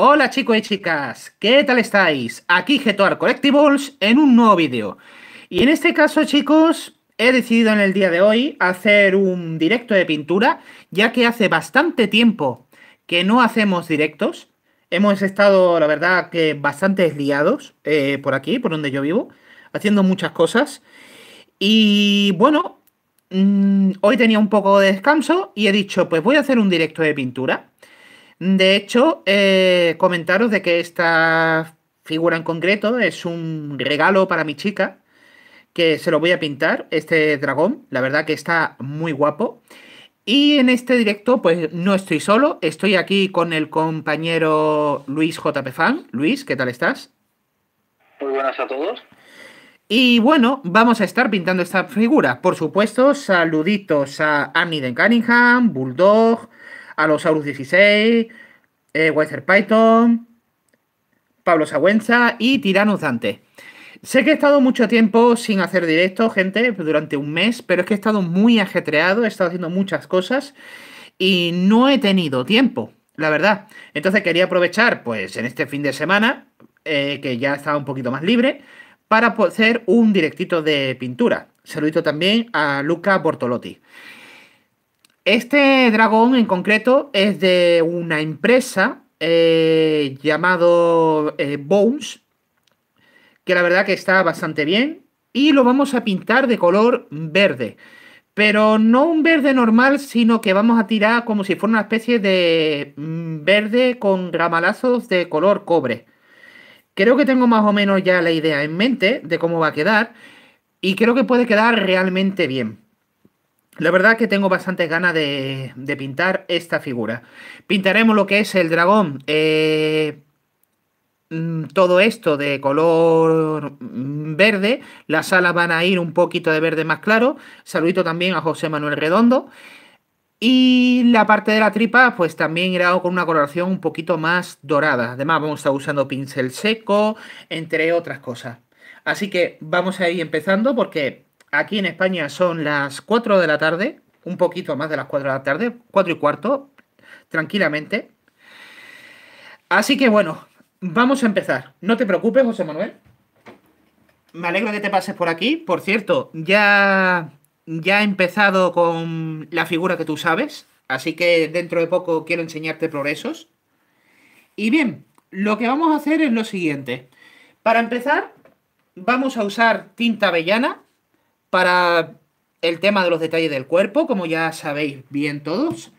Hola chicos y chicas, ¿qué tal estáis? Aquí Getoar Collectibles en un nuevo vídeo. Y en este caso chicos, he decidido en el día de hoy hacer un directo de pintura, ya que hace bastante tiempo que no hacemos directos. Hemos estado, la verdad, que bastante liados eh, por aquí, por donde yo vivo, haciendo muchas cosas. Y bueno, mm, hoy tenía un poco de descanso y he dicho, pues voy a hacer un directo de pintura. De hecho, eh, comentaros de que esta figura en concreto es un regalo para mi chica, que se lo voy a pintar, este dragón, la verdad que está muy guapo. Y en este directo, pues no estoy solo, estoy aquí con el compañero Luis JP Fan. Luis, ¿qué tal estás? Muy buenas a todos. Y bueno, vamos a estar pintando esta figura. Por supuesto, saluditos a Annie de Cunningham, Bulldog, Alosaurus 16, eh, Python, Pablo Sagüenza y Tiranus Dante. Sé que he estado mucho tiempo sin hacer directo, gente, durante un mes, pero es que he estado muy ajetreado, he estado haciendo muchas cosas y no he tenido tiempo, la verdad. Entonces quería aprovechar, pues, en este fin de semana, eh, que ya estaba un poquito más libre, para hacer un directito de pintura. Saludito también a Luca Bortolotti. Este dragón en concreto es de una empresa eh, llamado eh, Bones, que la verdad que está bastante bien. Y lo vamos a pintar de color verde. Pero no un verde normal, sino que vamos a tirar como si fuera una especie de mm, verde con ramalazos de color cobre. Creo que tengo más o menos ya la idea en mente de cómo va a quedar. Y creo que puede quedar realmente bien. La verdad que tengo bastante ganas de, pintar esta figura. Pintaremos lo que es el dragón. Eh, mm, todo esto de color verde. Las alas van a ir un poquito de verde más claro. Saludito también a José Manuel Redondo. Y la parte de la tripa, pues también irá con una coloración un poquito más dorada. Además, vamos a estar usando pincel seco, entre otras cosas. Así que vamos a ir empezando porque Aquí en España son las 4 de la tarde, un poquito más de las 4 de la tarde, 4 y cuarto, tranquilamente. Así que bueno, vamos a empezar. No te preocupes, José Manuel. Me alegro que te pases por aquí. Por cierto, ya, ya he empezado con la figura que tú sabes. Así que dentro de poco quiero enseñarte progresos. Y bien, lo que vamos a hacer es lo siguiente. Para empezar, vamos a usar tinta avellana para el tema de los detalles del cuerpo, como ya sabéis bien todos.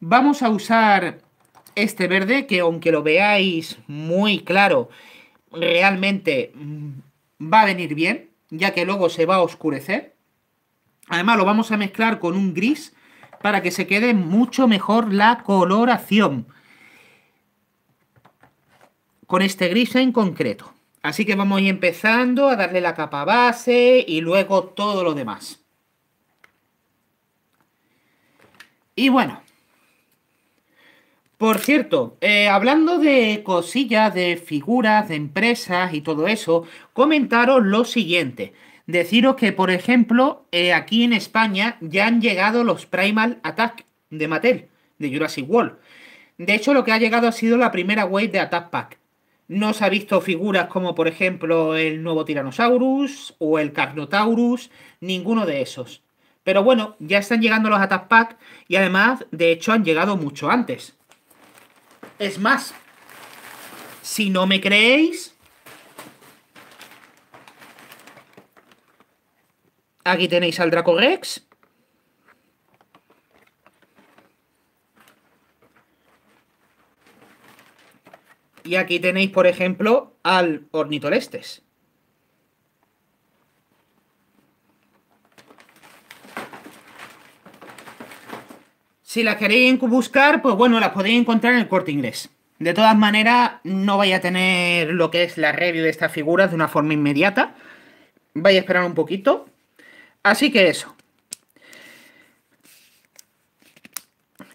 Vamos a usar este verde, que aunque lo veáis muy claro, realmente mm, va a venir bien, ya que luego se va a oscurecer. Además lo vamos a mezclar con un gris para que se quede mucho mejor la coloración. Con este gris en concreto. Así que vamos a ir empezando a darle la capa base y luego todo lo demás. Y bueno. Por cierto, eh, hablando de cosillas, de figuras, de empresas y todo eso, comentaros lo siguiente. Deciros que, por ejemplo, eh, aquí en España ya han llegado los Primal Attack de Mattel, de Jurassic World. De hecho, lo que ha llegado ha sido la primera wave de Attack Pack. No se ha visto figuras como por ejemplo el nuevo Tyrannosaurus o el Carnotaurus, ninguno de esos. Pero bueno, ya están llegando los Attack y además, de hecho, han llegado mucho antes. Es más, si no me creéis, aquí tenéis al Dracorex. Y aquí tenéis, por ejemplo, al ornitolestes. Si las queréis buscar, pues bueno, las podéis encontrar en el corte inglés. De todas maneras, no vais a tener lo que es la review de estas figuras de una forma inmediata. Vais a esperar un poquito. Así que eso.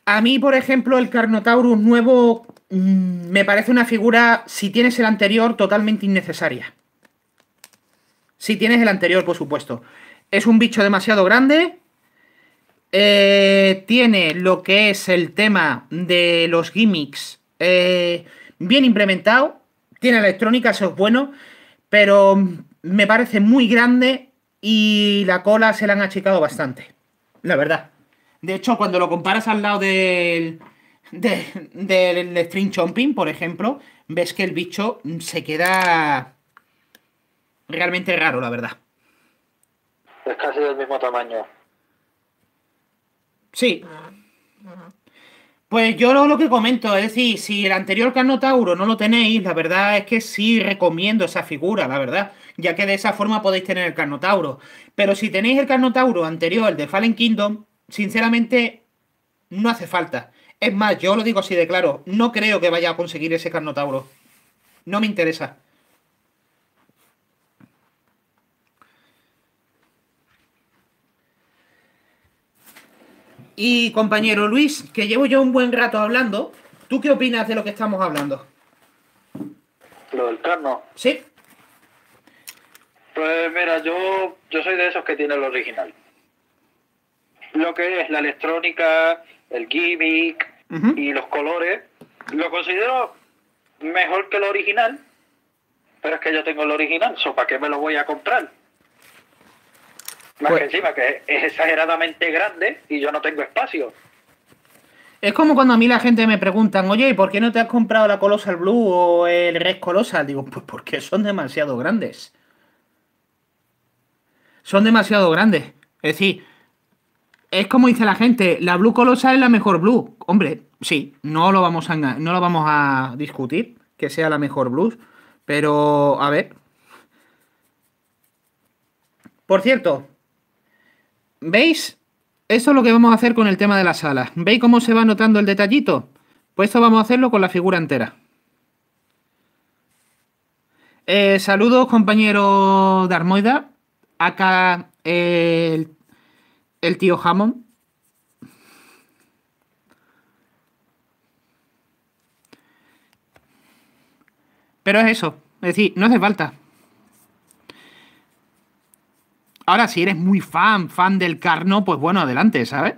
A mí, por ejemplo, el Carnotaurus nuevo Mm, me parece una figura, si tienes el anterior, totalmente innecesaria. Si tienes el anterior, por supuesto. Es un bicho demasiado grande. Eh, tiene lo que es el tema de los gimmicks. Eh, bien implementado, tiene electrónica, eso es bueno, pero me parece muy grande y la cola se la han achicado bastante, la verdad. De hecho, cuando lo comparas al lado del, del, string chomping, por ejemplo, ves que el bicho se queda realmente raro, la verdad. Es casi del mismo tamaño. Sí. Pues yo lo, que comento, es decir, si el anterior Carnotauro no lo tenéis, la verdad es que sí recomiendo esa figura, la verdad, ya que de esa forma podéis tener el Carnotauro. Pero si tenéis el Carnotauro anterior, el de Fallen Kingdom, sinceramente no hace falta. Es más, yo lo digo así de claro, no creo que vaya a conseguir ese Carnotauro. No me interesa. Y compañero Luis, que llevo yo un buen rato hablando, ¿tú qué opinas de lo que estamos hablando? Lo del carno. Sí. Pues mira, yo, yo soy de esos que tiene el original. Lo que es la electrónica, el gimmick y los colores, lo considero mejor que el original, pero es que yo tengo el original, ¿so ¿para qué me lo voy a comprar? Más pues que encima que es exageradamente grande y yo no tengo espacio. Es como cuando a mí la gente me preguntan, oye, ¿por qué no te has comprado la Colossal Blue o el Red Colossal? Digo, pues porque son demasiado grandes. Son demasiado grandes. Es decir, es como dice la gente, la Blue Colossal es la mejor Blue. Hombre, sí, no lo vamos a, no lo vamos a discutir, que sea la mejor Blue. Pero, a ver. Por cierto, ¿Veis? Eso es lo que vamos a hacer con el tema de las alas. ¿Veis cómo se va notando el detallito? Pues esto vamos a hacerlo con la figura entera. Eh, saludos, compañero de Armoida. Acá el, el tío Hammond. Pero es eso. Es decir, no hace falta. Ahora, si eres muy fan, fan del Carno, pues bueno, adelante, ¿sabes?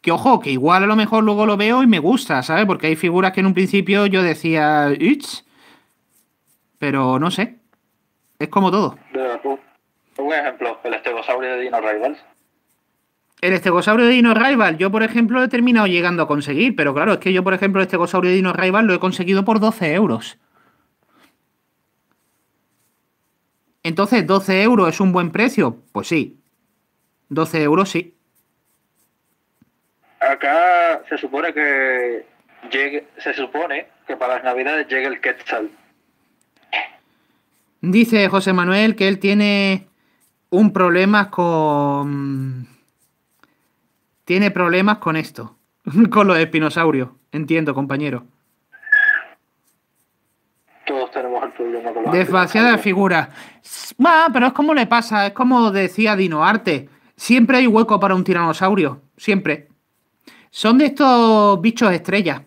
Que ojo, que igual a lo mejor luego lo veo y me gusta, ¿sabes? Porque hay figuras que en un principio yo decía. Pero no sé. Es como todo. Un ejemplo, el estegosaurio de Dino Rivals. El estegosaurio de Dino Rival, yo por ejemplo he terminado llegando a conseguir, pero claro, es que yo por ejemplo el estegosaurio de Dino Rival lo he conseguido por 12 euros. Entonces, ¿12 euros es un buen precio? Pues sí. 12 euros sí. Acá se supone que llegue, se supone que para las navidades llegue el Quetzal. Dice José Manuel que él tiene un problema con. Tiene problemas con esto. con los espinosaurios. Entiendo, compañero. Desvaciada figura. pero es como le pasa, es como decía Dino Arte. Siempre hay hueco para un tiranosaurio. Siempre. Son de estos bichos estrellas.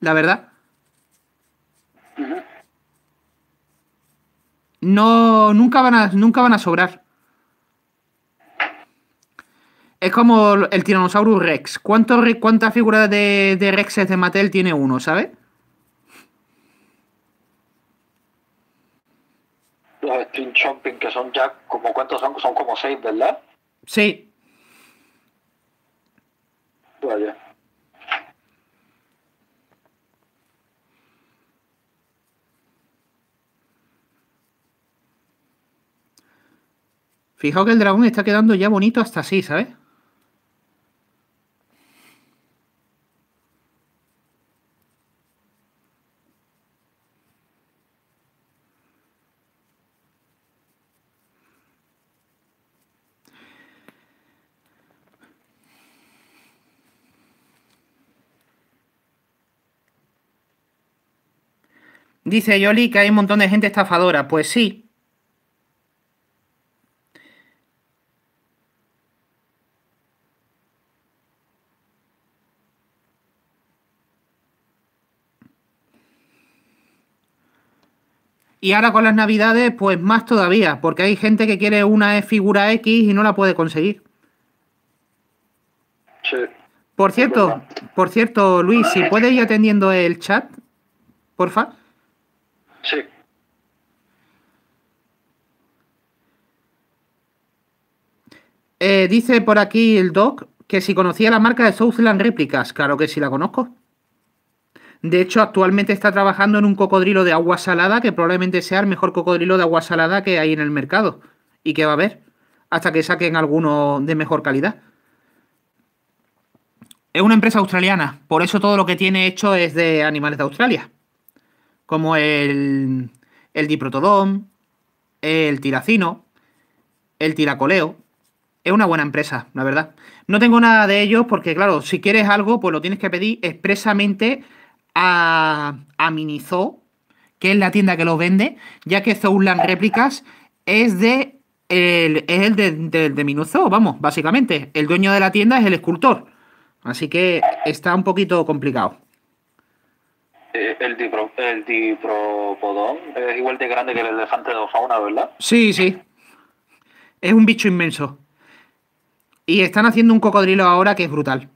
La verdad. No, nunca van a, nunca van a sobrar. Es como el Tyrannosaurus Rex. ¿Cuántas figuras de, de Rexes de Mattel tiene uno, ¿sabes? los String Chomping, que son ya como cuántos son, son como seis, ¿verdad? Sí. Vaya. Fijaos que el dragón está quedando ya bonito hasta así, ¿sabes? Dice Yoli que hay un montón de gente estafadora. Pues sí. Y ahora con las navidades, pues más todavía, porque hay gente que quiere una figura X y no la puede conseguir. Sí. Por cierto, Por cierto, Luis, si puedes ir atendiendo el chat, porfa. Eh, dice por aquí el doc que si conocía la marca de Southland Réplicas. Claro que sí la conozco. De hecho, actualmente está trabajando en un cocodrilo de agua salada que probablemente sea el mejor cocodrilo de agua salada que hay en el mercado y que va a haber hasta que saquen alguno de mejor calidad. Es una empresa australiana, por eso todo lo que tiene hecho es de animales de Australia, como el, el diprotodón, el tiracino, el tiracoleo. Es una buena empresa, la verdad. No tengo nada de ellos porque, claro, si quieres algo, pues lo tienes que pedir expresamente a, a Minizo, que es la tienda que lo vende, ya que Zouland Réplicas es de el, es el de, de, vamos, básicamente. El dueño de la tienda es el escultor. Así que está un poquito complicado. Eh, el, dipro, el dipropodón es igual de grande que el elefante de fauna, ¿verdad? Sí, sí. Es un bicho inmenso. Y están haciendo un cocodrilo ahora que es brutal.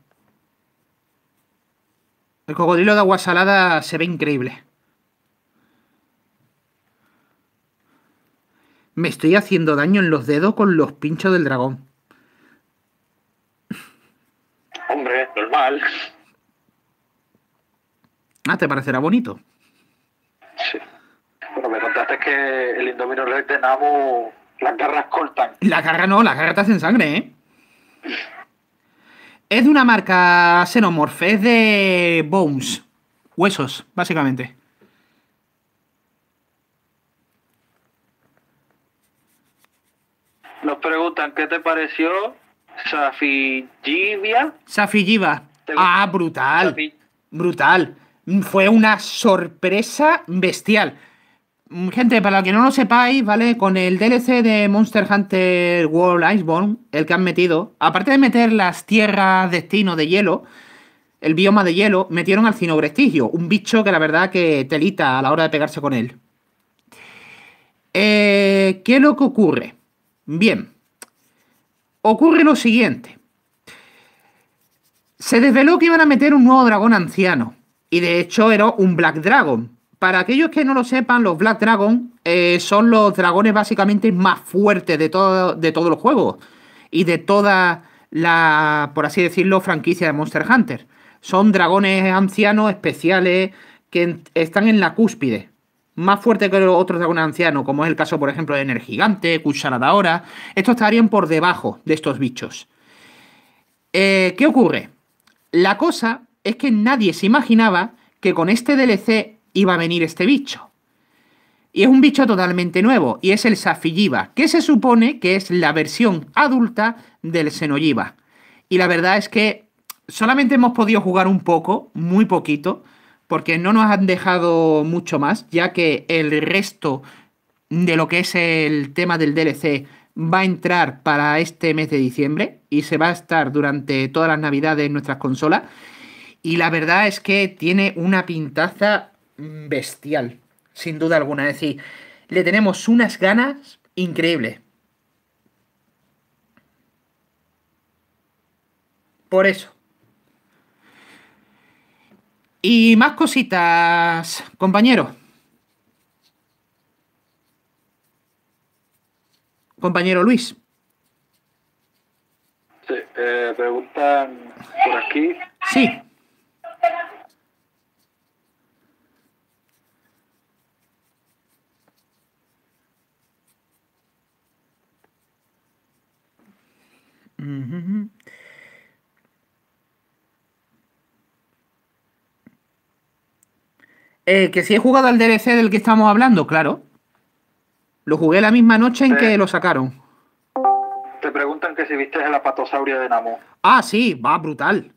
El cocodrilo de agua salada se ve increíble. Me estoy haciendo daño en los dedos con los pinchos del dragón. Hombre, normal. Ah, ¿te parecerá bonito? Sí. Bueno, me contaste que el Indomino Red de las garras cortan. La garra no, las garras te hacen sangre, ¿eh? Es de una marca Xenomorph, es de Bones. Huesos, básicamente. Nos preguntan qué te pareció Safijivia. Safijiva. Ah, brutal. Brutal. Fue una sorpresa bestial. Gente, para que no lo sepáis, ¿vale? Con el DLC de Monster Hunter World Iceborne, el que han metido, aparte de meter las tierras destino de hielo, el bioma de hielo, metieron al cinogrestigio, un bicho que la verdad que telita a la hora de pegarse con él. Eh, ¿Qué es lo que ocurre? Bien, ocurre lo siguiente. Se desveló que iban a meter un nuevo dragón anciano, y de hecho era un Black Dragon, para aquellos que no lo sepan, los Black Dragon eh, son los dragones básicamente más fuertes de, todo, de todos los juegos y de toda la, por así decirlo, franquicia de Monster Hunter. Son dragones ancianos especiales que están en la cúspide. Más fuertes que los otros dragones ancianos, como es el caso, por ejemplo, de Energigante, Cucharadora. Estos estarían por debajo de estos bichos. Eh, ¿Qué ocurre? La cosa es que nadie se imaginaba que con este DLC iba a venir este bicho. Y es un bicho totalmente nuevo, y es el Safiyiba, que se supone que es la versión adulta del Xenoyiba. Y la verdad es que solamente hemos podido jugar un poco, muy poquito, porque no nos han dejado mucho más, ya que el resto de lo que es el tema del DLC va a entrar para este mes de diciembre y se va a estar durante todas las navidades en nuestras consolas. Y la verdad es que tiene una pintaza bestial, sin duda alguna. Es decir, le tenemos unas ganas increíbles. Por eso. Y más cositas, compañero. Compañero Luis. Sí, eh, preguntan por aquí. Sí. Eh, que si he jugado al DLC del que estamos hablando, claro. Lo jugué la misma noche en que lo sacaron. Te preguntan que si viste el apatosaurio de Namu. Ah, sí, va, brutal.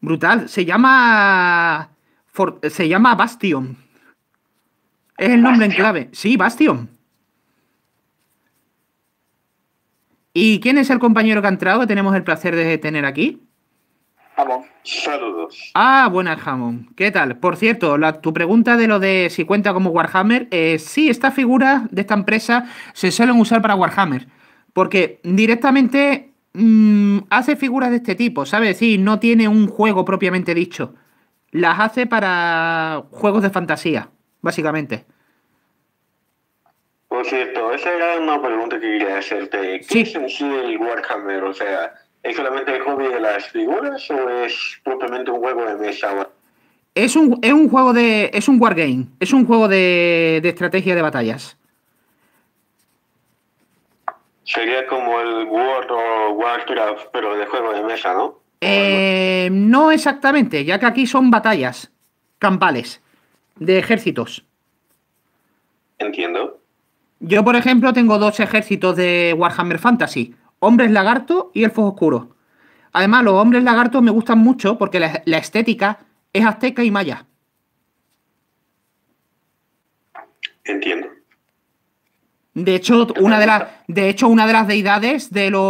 Brutal. Se llama. se llama Bastion. Es el nombre en clave. Sí, Bastion. ¿Y quién es el compañero que ha entrado que tenemos el placer de tener aquí? Jamón. Saludos. Ah, buenas, Jamón. ¿Qué tal? Por cierto, tu pregunta de lo de si cuenta como Warhammer, eh, sí, estas figuras de esta empresa se suelen usar para Warhammer. Porque directamente mm, hace figuras de este tipo, ¿sabes? Sí, no tiene un juego propiamente dicho. Las hace para juegos de fantasía, básicamente. Por cierto, esa era una pregunta que quería hacerte. ¿Qué es en sí el Warhammer? O sea, ¿es solamente el hobby de las figuras o es propiamente un juego de mesa? Es un, es un juego de. Es un wargame. Es un juego de, de estrategia de batallas. Sería como el World o Warcraft, pero de juego de mesa, ¿no? Eh, no exactamente, ya que aquí son batallas campales de ejércitos. Entiendo. Yo, por ejemplo, tengo dos ejércitos de Warhammer Fantasy: Hombres Lagarto y Elfos Oscuros. Además, los Hombres Lagartos me gustan mucho porque la, la estética es azteca y maya. Entiendo. De hecho, una de, las, de hecho, una de las deidades de los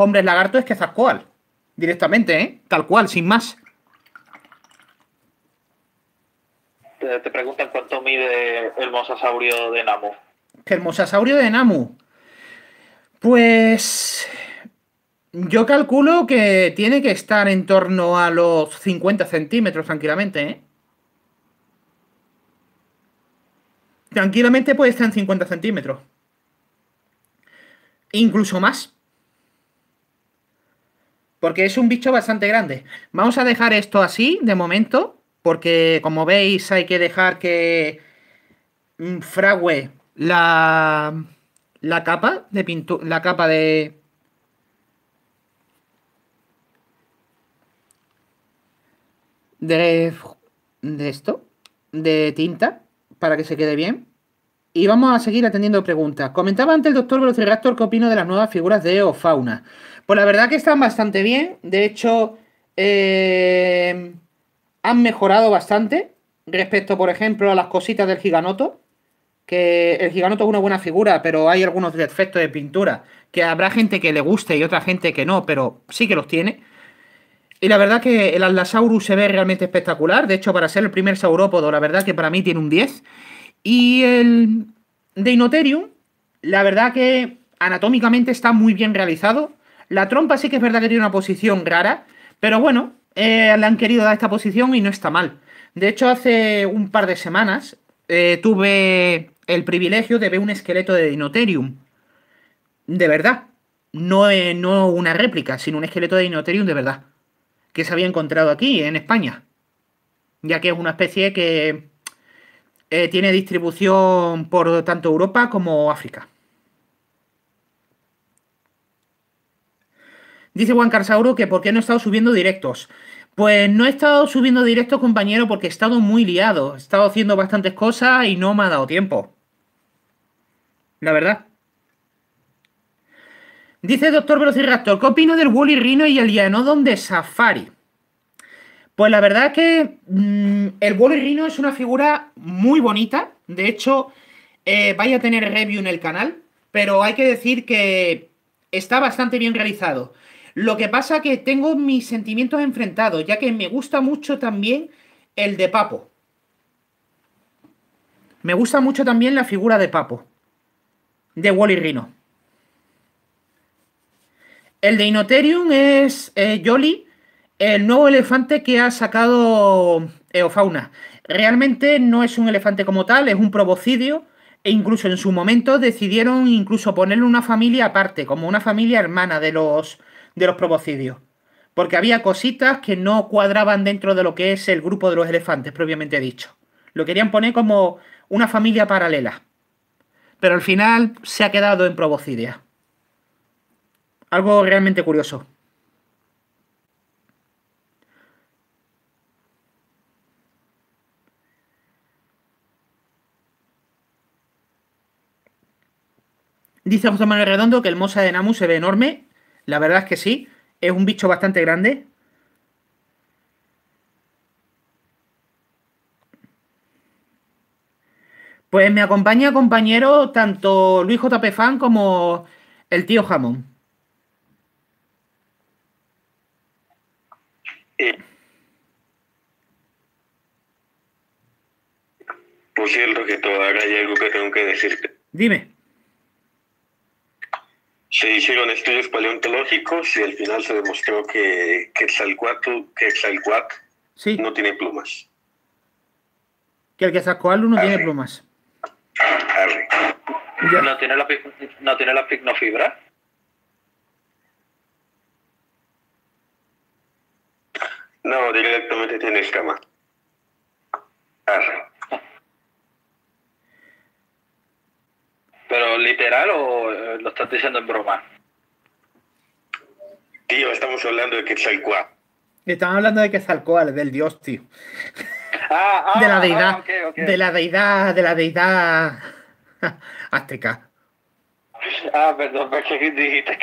hombres lagartos es Quetzalcóatl. Directamente, ¿eh? Tal cual, sin más. Te, preguntan cuánto mide el mosasaurio de Namu. ¿Qué el de Namu? Pues... Yo calculo que tiene que estar en torno a los 50 centímetros tranquilamente, ¿eh? Tranquilamente puede estar en 50 centímetros. Incluso más. Porque es un bicho bastante grande. Vamos a dejar esto así de momento. Porque como veis hay que dejar que mm, frague la, la capa de pintura. La capa de... De, de esto. De tinta. Para que se quede bien. Y vamos a seguir atendiendo preguntas. Comentaba antes el doctor Velociraptor qué opino de las nuevas figuras de Eofauna. Pues la verdad que están bastante bien. De hecho, eh, han mejorado bastante respecto, por ejemplo, a las cositas del Giganoto. Que el Giganoto es una buena figura, pero hay algunos defectos de pintura que habrá gente que le guste y otra gente que no, pero sí que los tiene. Y la verdad que el Atlasaurus se ve realmente espectacular. De hecho, para ser el primer saurópodo, la verdad que para mí tiene un 10. Y el Deinoterium, la verdad que anatómicamente está muy bien realizado. La trompa sí que es verdad que tiene una posición rara, pero bueno, eh, le han querido dar esta posición y no está mal. De hecho, hace un par de semanas eh, tuve el privilegio de ver un esqueleto de Dinoterium. De verdad. No, no una réplica, sino un esqueleto de Dinoterium de verdad. Que se había encontrado aquí, en España. Ya que es una especie que eh, tiene distribución por tanto Europa como África. Dice Juan Carsauro que por qué no he estado subiendo directos. Pues no he estado subiendo directos, compañero, porque he estado muy liado. He estado haciendo bastantes cosas y no me ha dado tiempo. La verdad. Dice Doctor Velociraptor, ¿qué opino del Wooly Rhino y el Llanodon de Safari? Pues la verdad es que mm, el Wally Rhino es una figura muy bonita. De hecho, eh, vaya a tener review en el canal. Pero hay que decir que está bastante bien realizado. Lo que pasa que tengo mis sentimientos enfrentados, ya que me gusta mucho también el de Papo. Me gusta mucho también la figura de Papo. De Wally Rhino. El de Inoterium es eh, Jolly el nuevo elefante que ha sacado Eofauna. Realmente no es un elefante como tal, es un probocidio. E incluso en su momento decidieron incluso ponerle una familia aparte, como una familia hermana de los, de los probocidios. Porque había cositas que no cuadraban dentro de lo que es el grupo de los elefantes, propiamente dicho. Lo querían poner como una familia paralela. Pero al final se ha quedado en probocidia. Algo realmente curioso. Dice José Manuel Redondo que el Mosa de Namu se ve enorme. La verdad es que sí. Es un bicho bastante grande. Pues me acompaña, compañero, tanto Luis JP Fan como el tío Jamón. Por cierto, que todavía hay algo que tengo que decirte. Dime. Se hicieron estudios paleontológicos y al final se demostró que Quetzalcoatl, Quetzalcoatl sí. no tiene plumas. Que el Quetzalcoatl no tiene plumas. ¿No tiene la, no tiene la picnofibra? No, directamente tiene escama. ¿Pero literal o eh, lo estás diciendo en broma? Tío, estamos hablando de Quetzalcoatl. Estamos hablando de Quetzalcoatl, del dios, tío. Ah, ah, de la deidad, ah, de la deidad, de la deidad azteca. Ah, perdón, porque dijiste.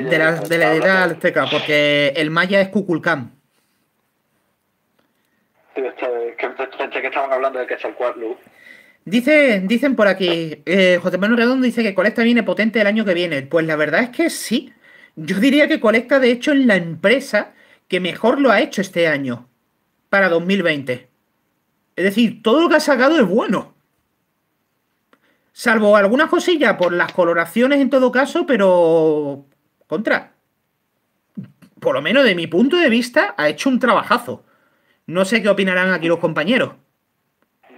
De la, de la deidad azteca, porque el maya es Kukulcán. Pensé que estaban hablando de Quetzalcoatl. Dice, dicen por aquí, eh, José Manuel Redondo dice que Colecta viene potente el año que viene. Pues la verdad es que sí. Yo diría que Colecta, de hecho, es la empresa que mejor lo ha hecho este año, para 2020. Es decir, todo lo que ha sacado es bueno. Salvo algunas cosillas por las coloraciones en todo caso, pero... Contra. Por lo menos de mi punto de vista, ha hecho un trabajazo. No sé qué opinarán aquí los compañeros.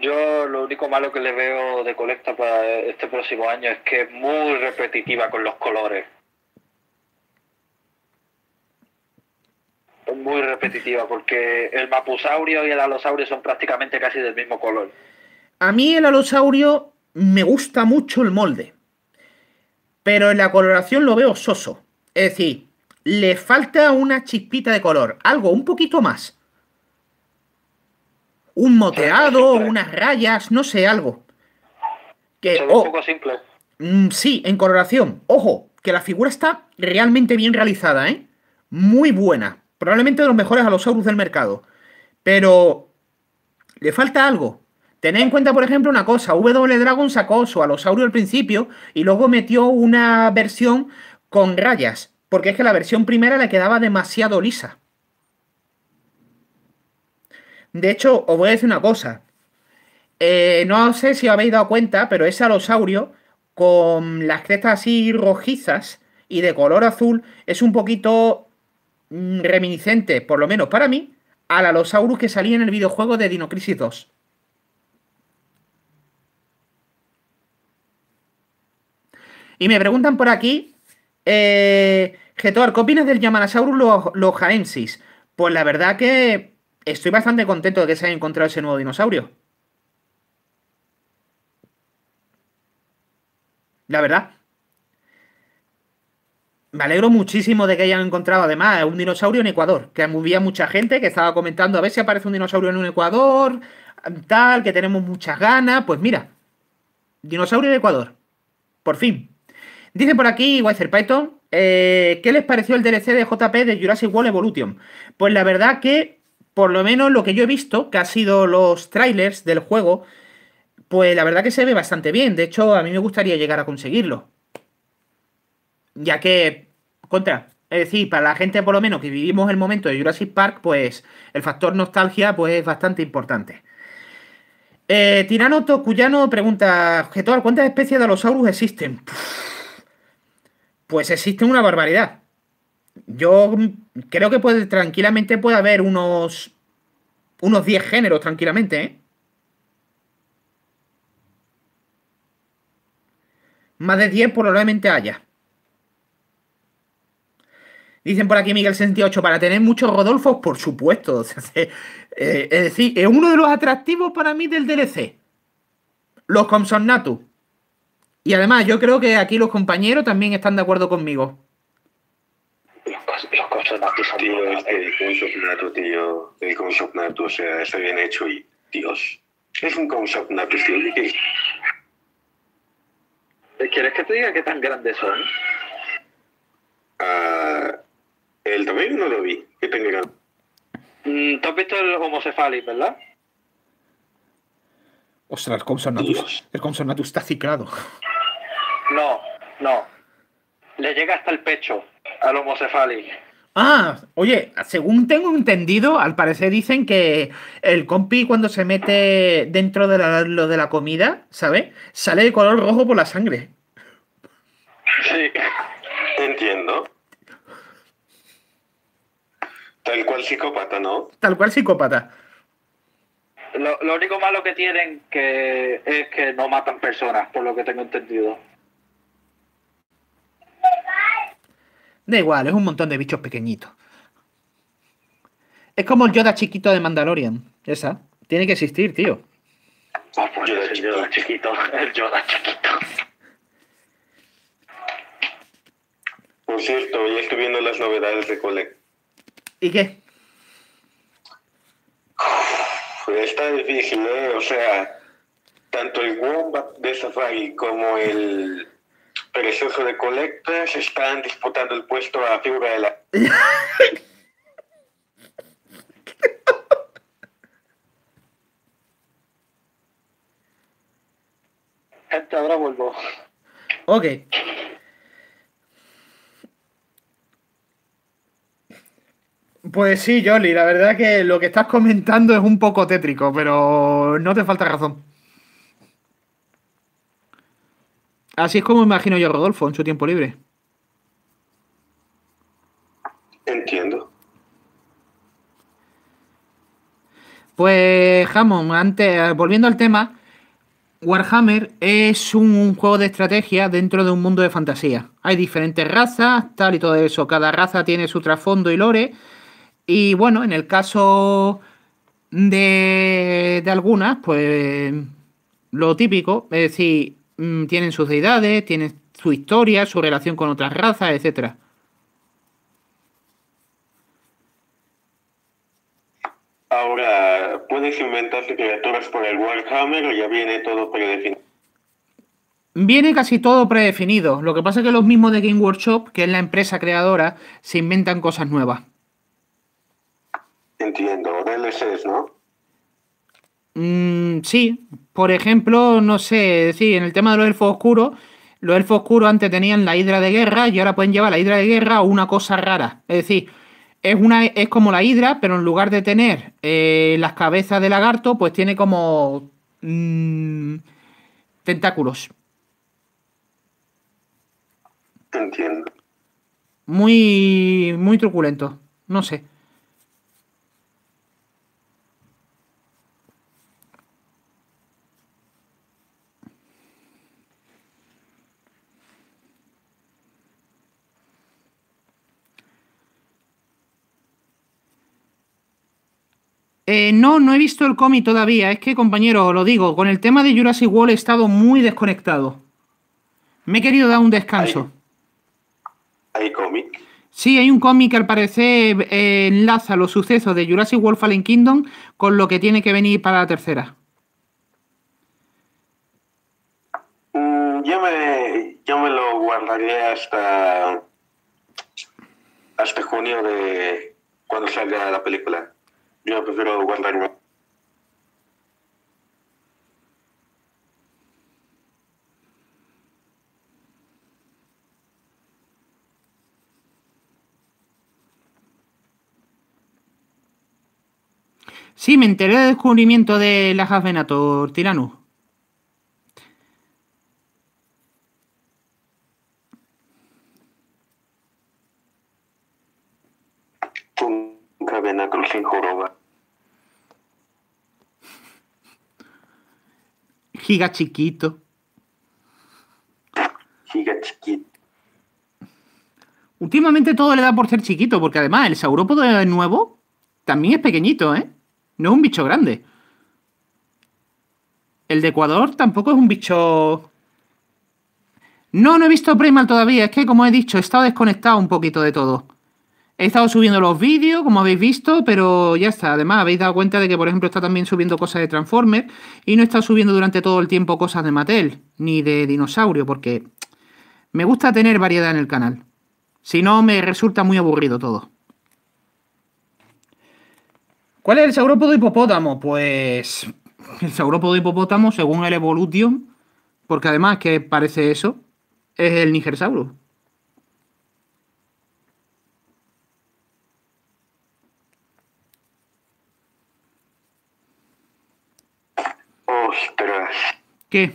Yo lo único malo que le veo de colecta para este próximo año es que es muy repetitiva con los colores. Muy repetitiva porque el mapusaurio y el alosaurio son prácticamente casi del mismo color. A mí el alosaurio me gusta mucho el molde, pero en la coloración lo veo soso. Es decir, le falta una chispita de color, algo un poquito más un moteado, unas rayas, no sé, algo. Que, un poco simple. Mm, sí, en coloración. Ojo, que la figura está realmente bien realizada, ¿eh? Muy buena. Probablemente de los mejores Alosaurus del mercado. Pero le falta algo. Tened en cuenta, por ejemplo, una cosa. W Dragon sacó su Alosaurio al principio y luego metió una versión con rayas. Porque es que la versión primera le quedaba demasiado lisa. De hecho, os voy a decir una cosa. Eh, no sé si habéis dado cuenta, pero ese alosaurio con las crestas así rojizas y de color azul es un poquito reminiscente, por lo menos para mí, al alosaurus que salía en el videojuego de Dino Crisis 2. Y me preguntan por aquí, eh, Getor, ¿qué opinas del Yamanasaurus lojaensis? Pues la verdad que estoy bastante contento de que se haya encontrado ese nuevo dinosaurio. La verdad. Me alegro muchísimo de que hayan encontrado además un dinosaurio en Ecuador. Que había mucha gente que estaba comentando a ver si aparece un dinosaurio en un Ecuador, tal, que tenemos muchas ganas. Pues mira, dinosaurio en Ecuador. Por fin. Dice por aquí Weiser Python, eh, ¿qué les pareció el DLC de JP de Jurassic World Evolution? Pues la verdad que por lo menos lo que yo he visto, que ha sido los trailers del juego, pues la verdad que se ve bastante bien. De hecho, a mí me gustaría llegar a conseguirlo. Ya que, contra, es decir, para la gente por lo menos que vivimos el momento de Jurassic Park, pues el factor nostalgia pues, es bastante importante. Eh, Tirano Tocuyano pregunta, ¿cuántas especies de alosaurus existen? Pues existen una barbaridad. Yo creo que puede, tranquilamente puede haber unos, unos 10 géneros tranquilamente, ¿eh? Más de 10 probablemente haya. Dicen por aquí Miguel 68, para tener muchos Rodolfos, por supuesto. Eh, es decir, es uno de los atractivos para mí del DLC. Los Comsonnatus. Y además, yo creo que aquí los compañeros también están de acuerdo conmigo. Los, consonantes son Tío, es que el consonnato, tío. El consonnato, o sea, está bien hecho y, Dios. Es un consonnato, tío. ¿Quieres que te diga qué tan grandes son? Uh, el tamaño no lo vi. ¿Qué grande? Mm, ¿Tú has visto el homocefalis, verdad? Ostras, el consonnatus, el consonnatus está ciclado. No, no. Le llega hasta el pecho al homocefali. Ah, oye, según tengo entendido, al parecer dicen que el compi cuando se mete dentro de lo de la comida, ¿sabes? Sale de color rojo por la sangre. Sí. Entiendo. Tal cual psicópata, ¿no? Tal cual psicópata. Lo, lo único malo que tienen que es que no matan personas, por lo que tengo entendido. Da igual, es un montón de bichos pequeñitos. Es como el Yoda chiquito de Mandalorian. Esa. Tiene que existir, tío. Ah, pues el Yoda chiquito. El Yoda chiquito. Por cierto, ya estoy viendo las novedades de Cole. ¿Y qué? Está difícil, ¿eh? O sea, tanto el Wombat de Safari como el perezoso de Colectas están disputando el puesto a figura de la... Gente, ahora vuelvo. Ok. Pues sí, Jolly, la verdad que lo que estás comentando es un poco tétrico, pero no te falta razón. Así es como imagino yo a Rodolfo en su tiempo libre. Entiendo. Pues, Hammond, antes, volviendo al tema, Warhammer es un juego de estrategia dentro de un mundo de fantasía. Hay diferentes razas, tal y todo eso. Cada raza tiene su trasfondo y lore. Y bueno, en el caso de, de algunas, pues lo típico, es decir, mm, tienen sus deidades, tienen su historia, su relación con otras razas, etcétera. Ahora, ¿puedes inventarte criaturas por el Warhammer o ya viene todo predefinido? Viene casi todo predefinido. Lo que pasa es que los mismos de Game Workshop, que es la empresa creadora, se inventan cosas nuevas. Entiendo, DLCs, ¿no? Mm, sí, por ejemplo, no sé, decir, en el tema de los elfos oscuros, los elfos oscuros antes tenían la hidra de guerra y ahora pueden llevar la hidra de guerra a una cosa rara. Es decir, es, una, es como la hidra, pero en lugar de tener eh, las cabezas de lagarto, pues tiene como mm, tentáculos. Entiendo. Muy, muy truculento. No sé. Eh, no, no he visto el cómic todavía. Es que, compañero, lo digo, con el tema de Jurassic World he estado muy desconectado. Me he querido dar un descanso. ¿Hay, cómic? Sí, hay un cómic que al parecer eh, enlaza los sucesos de Jurassic World Fallen Kingdom con lo que tiene que venir para la tercera. Mm, yo, me, yo me lo guardaría hasta, hasta junio de cuando salga la película. Yo prefiero guardarme. Sí, me enteré del descubrimiento de la Venator Tyrannus. Un sin joroba. Giga chiquito. Giga chiquito. Últimamente todo le da por ser chiquito, porque además el saurópodo de nuevo también es pequeñito, ¿eh? No es un bicho grande. El de Ecuador tampoco es un bicho... No, no he visto Primal todavía. Es que, como he dicho, he estado desconectado un poquito de todo. He estado subiendo los vídeos, como habéis visto, pero ya está. Además, habéis dado cuenta de que, por ejemplo, está también subiendo cosas de Transformers y no está subiendo durante todo el tiempo cosas de Mattel ni de dinosaurio, porque me gusta tener variedad en el canal. Si no, me resulta muy aburrido todo. ¿Cuál es el saurópodo hipopótamo? Pues el saurópodo hipopótamo, según el Evolution, porque además que parece eso, es el Nigersaurus. Ostras. ¿Qué?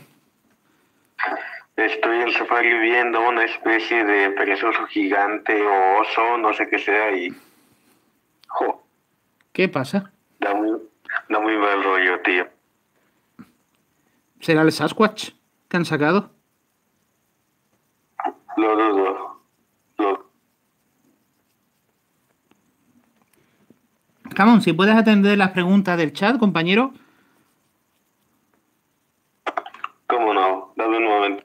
Estoy en safari viendo una especie de perezoso gigante o oso, no sé qué sea, y. Jo, ¿Qué pasa? da muy, da muy mal rollo, tío. ¿Será el Sasquatch que han sacado? Lo dudo. Lo, Camón, si puedes atender las preguntas del chat, compañero. ¿Cómo no? Dame un momento.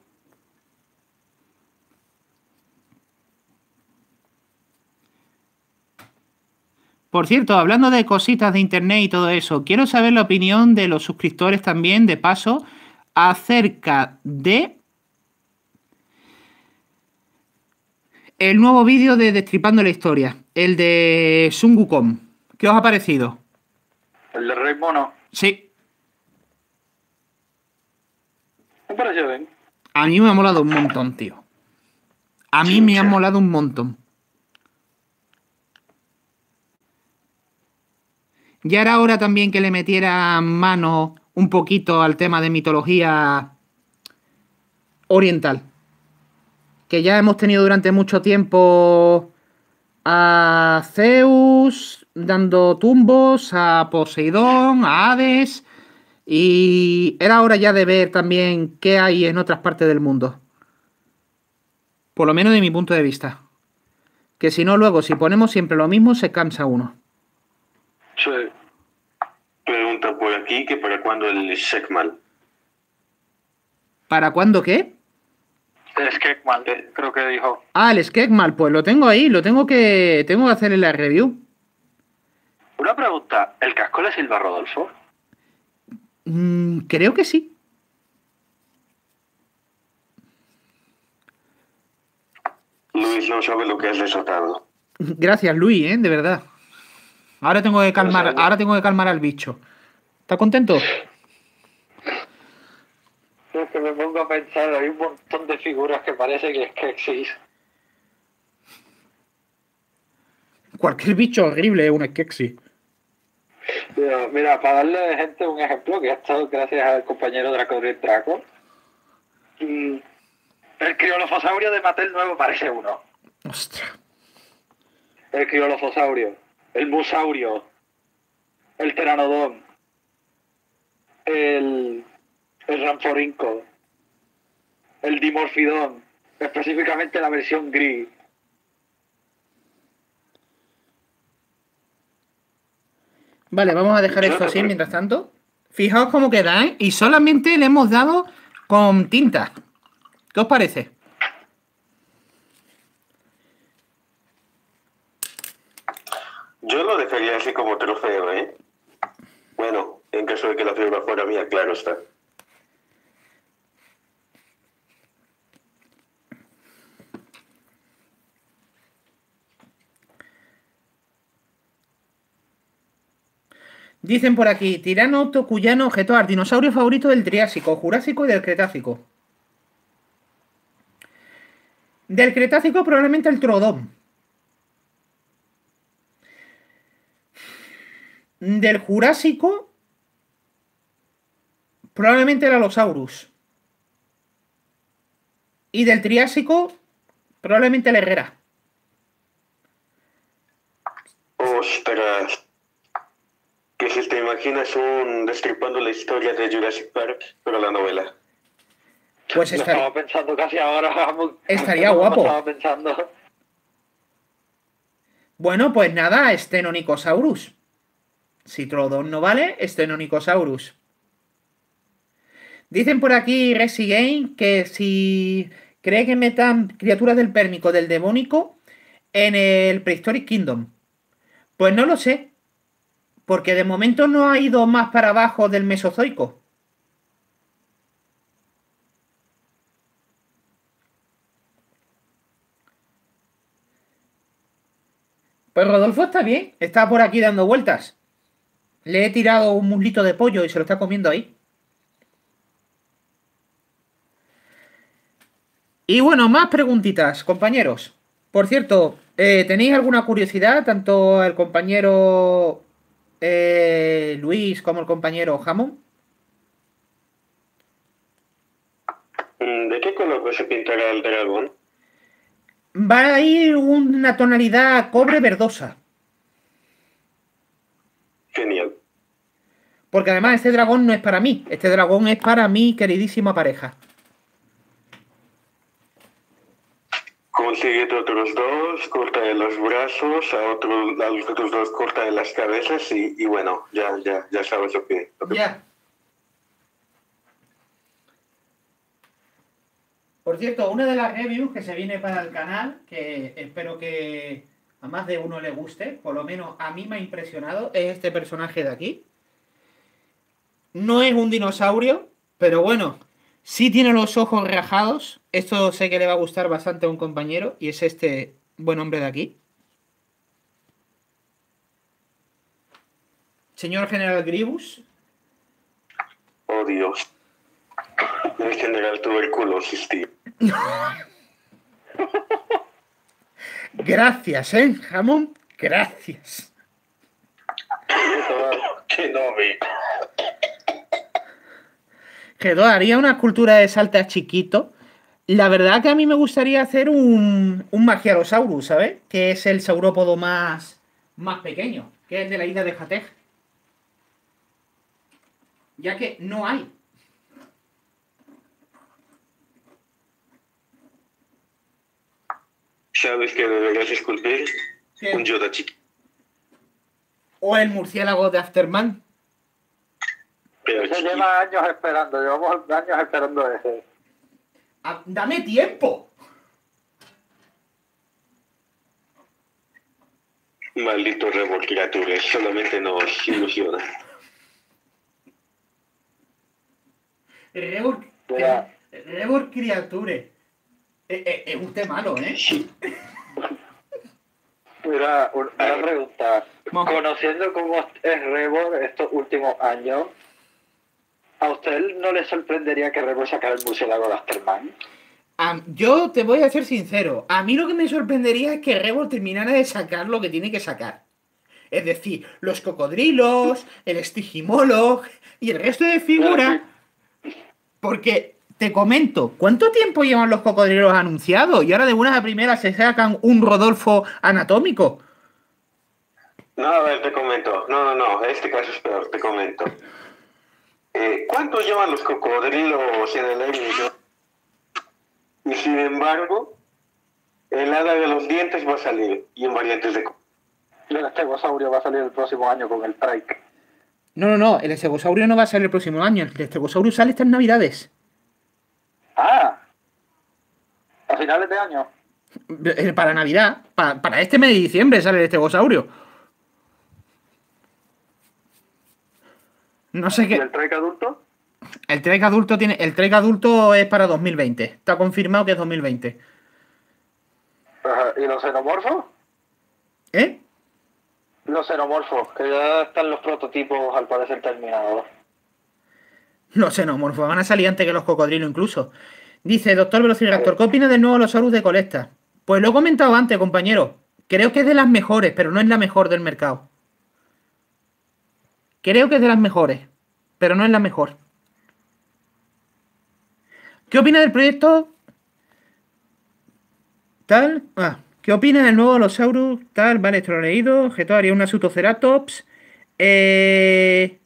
Por cierto, hablando de cositas de internet y todo eso, quiero saber la opinión de los suscriptores también, de paso, acerca de el nuevo vídeo de Destripando la Historia, el de Sun Wukong. ¿Qué os ha parecido? El de Rey Mono. Sí, Me pareció bien. a mí me ha molado un montón, tío. A mí me ha molado un montón. Ya era hora también que le metiera mano un poquito al tema de mitología oriental. Que ya hemos tenido durante mucho tiempo a Zeus dando tumbos, a Poseidón, a Hades. Y era hora ya de ver también qué hay en otras partes del mundo. Por lo menos de mi punto de vista. Que si no, luego, si ponemos siempre lo mismo, se cansa uno. Sí. Pregunta por aquí que para cuándo el Shekmal. ¿Para cuándo qué? Es que mal, creo que dijo. Ah, el Skekmal, pues lo tengo ahí, lo tengo que. Tengo que hacerle la review. Una pregunta, ¿el casco le silba a Rodolfo? Mm, creo que sí. Luis no sabe lo que has desatado. Gracias, Luis, ¿eh? de verdad. Ahora tengo que calmar, ahora tengo que calmar al bicho. ¿Está contento? Es que me pongo a pensar, hay un montón de figuras que parece que que existen. Cualquier bicho horrible es un Skeksis. Mira, mira, para darle a gente un ejemplo, que ha estado gracias al compañero Draco de Draco. mm, El criolofosaurio de Mattel nuevo parece uno. Ostras. El criolofosaurio. El musaurio. El teranodón. El. El ranforinco. El dimorfidón. Específicamente la versión gris. Vale, vamos a dejar esto así mientras tanto. Fijaos cómo queda, ¿eh? Y solamente le hemos dado con tinta. ¿Qué os parece? Yo lo dejaría así como trofeo, ¿eh? Bueno, en caso de que la figura fuera mía, claro está. Dicen por aquí, tirano tocuyano objetuar, dinosaurio favorito del Triásico, Jurásico y del Cretácico. Del Cretácico probablemente el Trodón. Del Jurásico probablemente el Allosaurus. Y del Triásico probablemente el Herrera. Ostras. Que si te imaginas un destripando la historia de Jurassic Park, pero la novela. Pues Lo está, estaba pensando casi ahora. Estaría guapo. Estaba pensando. Bueno, pues nada, Stenonychosaurus. Si Trodon no vale, Stenonychosaurus. Dicen por aquí Rexy Game que si cree que metan criaturas del pérmico del demónico en el Prehistoric Kingdom. Pues no lo sé. Porque de momento no ha ido más para abajo del Mesozoico. Pues Rodolfo está bien, está por aquí dando vueltas. Le he tirado un muslito de pollo y se lo está comiendo ahí. Y bueno, más preguntitas, compañeros. Por cierto, eh, ¿tenéis alguna curiosidad, tanto el compañero eh, Luis como el compañero Hammond? Mm, ¿De qué qué color se pintará el dragón? Va a ir una tonalidad cobre verdosa. Genial. Porque además este dragón no es para mí, este dragón es para mi queridísima pareja. Consigue otros dos, corta de los brazos, a, otros, los otros dos corta de las cabezas y, bueno, ya, ya, ya sabes lo que... Ya. Por cierto, una de las reviews que se viene para el canal, que espero que a más de uno le guste, por lo menos a mí me ha impresionado, es este personaje de aquí. No es un dinosaurio, pero bueno, sí tiene los ojos rajados. Esto sé que le va a gustar bastante a un compañero, y es este buen hombre de aquí. Señor General Gribus. Oh Dios. El general tuberculosis, tío. Gracias, ¿eh, Jamón? Gracias. que no me. Quedó, haría una escultura de salta chiquito. La verdad que a mí me gustaría hacer un, un Magiarosaurus, ¿sabes? Que es el saurópodo más, más pequeño, que es de la isla de Jatej. Ya que no hay. ¿Sabes que deberías esculpir? Un Yoda chiquito. O el murciélago de Afterman. Se lleva años esperando, llevamos años esperando ese. Ah, ¡Dame tiempo! Maldito Rebor Creature, solamente nos ilusiona. Rebor, Rebor Creature. Es, eh, eh, es usted malo, ¿eh? Mira, una pregunta. Conociendo cómo es Rebor estos últimos años, ¿a usted no le sorprendería que Rebor sacara el murciélago de Asterman? yo te voy a ser sincero. A mí lo que me sorprendería es que Rebor terminara de sacar lo que tiene que sacar. Es decir, los cocodrilos, el estigimolo y el resto de figuras. Porque te comento, ¿cuánto tiempo llevan los cocodrilos anunciados? Y ahora de buenas a primeras se sacan un Rodolfo anatómico. No, a ver, te comento. No, no, no, este caso es peor, te comento. Eh, ¿Cuánto llevan los cocodrilos en el año? Y sin embargo, el hada de los dientes va a salir y en variantes de... El estegosaurio va a salir el próximo año con el trike. No, no, no, el estegosaurio no va a salir el próximo año. El estegosaurio sale estas navidades. Ah, a finales de año. Eh, para Navidad, para, este mes de diciembre sale este gosaurio. No sé qué. ¿Y el trek adulto? El trek adulto tiene. El trek adulto es para 2020. Está confirmado que es 2020. ¿Y los xenomorfos? ¿Eh? Los xenomorfos, que ya están los prototipos al parecer terminados. Los xenomorfos van a salir antes que los cocodrilos incluso. Dice, doctor Velociraptor, ¿qué opina del nuevo Losaurus de Colecta? Pues lo he comentado antes, compañero. Creo que es de las mejores, pero no es la mejor del mercado. Creo que es de las mejores, pero no es la mejor. ¿Qué opina del proyecto? Tal. Ah, ¿Qué opina del nuevo Losaurus? Tal, vale, esto lo he leído. Geto haría una Sutoceratops. Eh.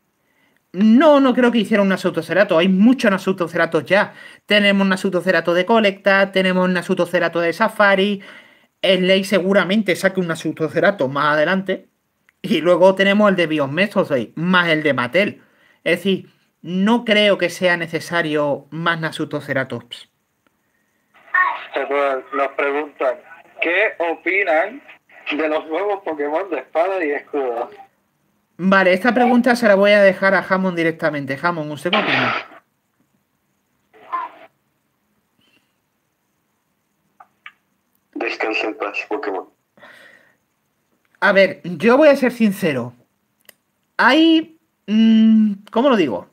No, no creo que hiciera un Nasutocerato. Hay muchos Nasutoceratos ya. Tenemos Nasutocerato de colecta, tenemos Nasutocerato de Safari. ley seguramente saque un Nasutocerato más adelante. Y luego tenemos el de Biomethods más el de Mattel. Es decir, no creo que sea necesario más Nasutoceratops. Nos preguntan, ¿qué opinan de los nuevos Pokémon de espada y escudo? Vale, esta pregunta se la voy a dejar a Hammond directamente. Hammond, ¿usted qué opina? Descansa en paz, Pokémon. A ver, yo voy a ser sincero. Hay. Mmm, ¿Cómo lo digo?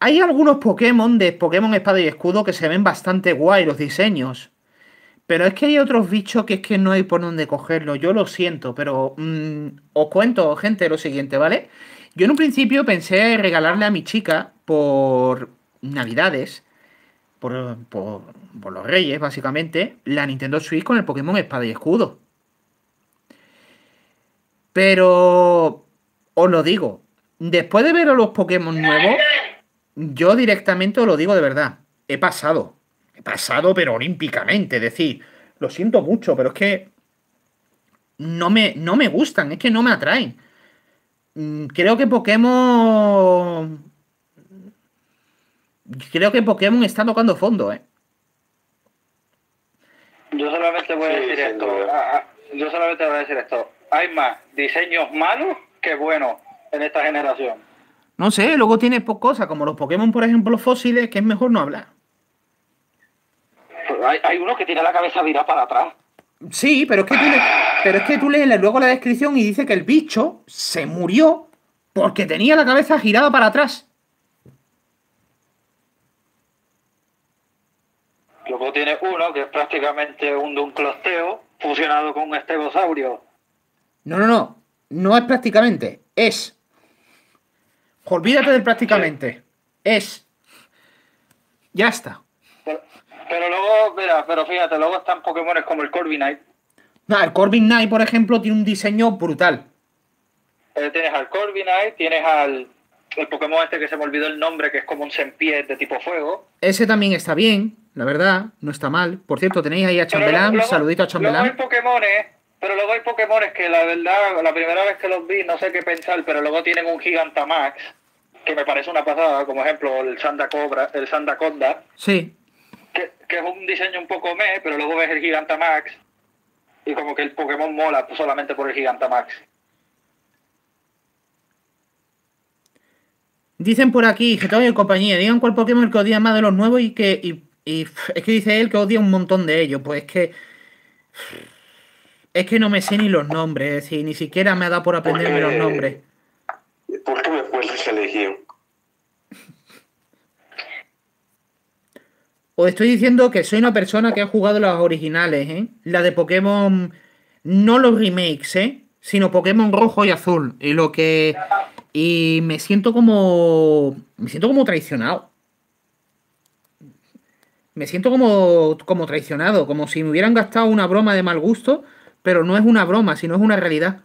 Hay algunos Pokémon de Pokémon Espada y Escudo que se ven bastante guay los diseños. Pero es que hay otros bichos que es que no hay por dónde cogerlo. Yo lo siento, pero mm, os cuento, gente, lo siguiente, ¿vale? Yo en un principio pensé regalarle a mi chica por Navidades, por, por los reyes, básicamente, la Nintendo Switch con el Pokémon Espada y Escudo. Pero os lo digo, después de ver a los Pokémon nuevos, yo directamente os lo digo de verdad, he pasado. He pasado, pero olímpicamente. Es decir, lo siento mucho, pero es que no me, no me gustan, es que no me atraen. Mm, creo que Pokémon. Creo que Pokémon está tocando fondo, ¿eh? Yo solamente voy a decir esto. Ah, ah, yo solamente voy a decir esto. Hay más diseños malos que buenos en esta generación. No sé, luego tiene cosas como los Pokémon, por ejemplo, fósiles, que es mejor no hablar. hay, hay uno que tiene la cabeza virada para atrás. Sí, pero es que tú, pero es que tú lees luego la descripción y dice que el bicho se murió porque tenía la cabeza girada para atrás. Luego tiene uno que es prácticamente un dunclosteo fusionado con un estegosaurio. No, no, no. No es prácticamente. Es. Olvídate del prácticamente. Es. Ya está. Pero, luego, mira, pero fíjate, luego están Pokémon como el Corviknight. No, el Corviknight, por ejemplo, tiene un diseño brutal. Eh, tienes al Corviknight, tienes al el Pokémon este que se me olvidó el nombre, que es como un Sempie de tipo fuego. Ese también está bien, la verdad, no está mal. Por cierto, tenéis ahí a Chambelán, saludito a Chambelán. Luego hay Pokémon, pero luego hay Pokémon que la verdad, la primera vez que los vi, no sé qué pensar, pero luego tienen un Gigantamax, que me parece una pasada, como ejemplo el Sanda Cobra, el Conda. Sí. Que, que, es un diseño un poco meh, pero luego ves el Gigantamax y como que el Pokémon mola solamente por el Gigantamax. Dicen por aquí, que en compañía, digan cuál Pokémon que odia más de los nuevos y que. Y, es que dice él que odia un montón de ellos. Pues es que. Es que no me sé ni los nombres, es decir, ni siquiera me ha dado por aprenderme los nombres. ¿Por qué me puedes elegir? Os estoy diciendo que soy una persona que ha jugado las originales, ¿eh? La de Pokémon, no los remakes, ¿eh? Sino Pokémon rojo y azul. Y lo que y me siento como. Me siento como traicionado. Me siento como, como traicionado, como si me hubieran gastado una broma de mal gusto, pero no es una broma, sino es una realidad.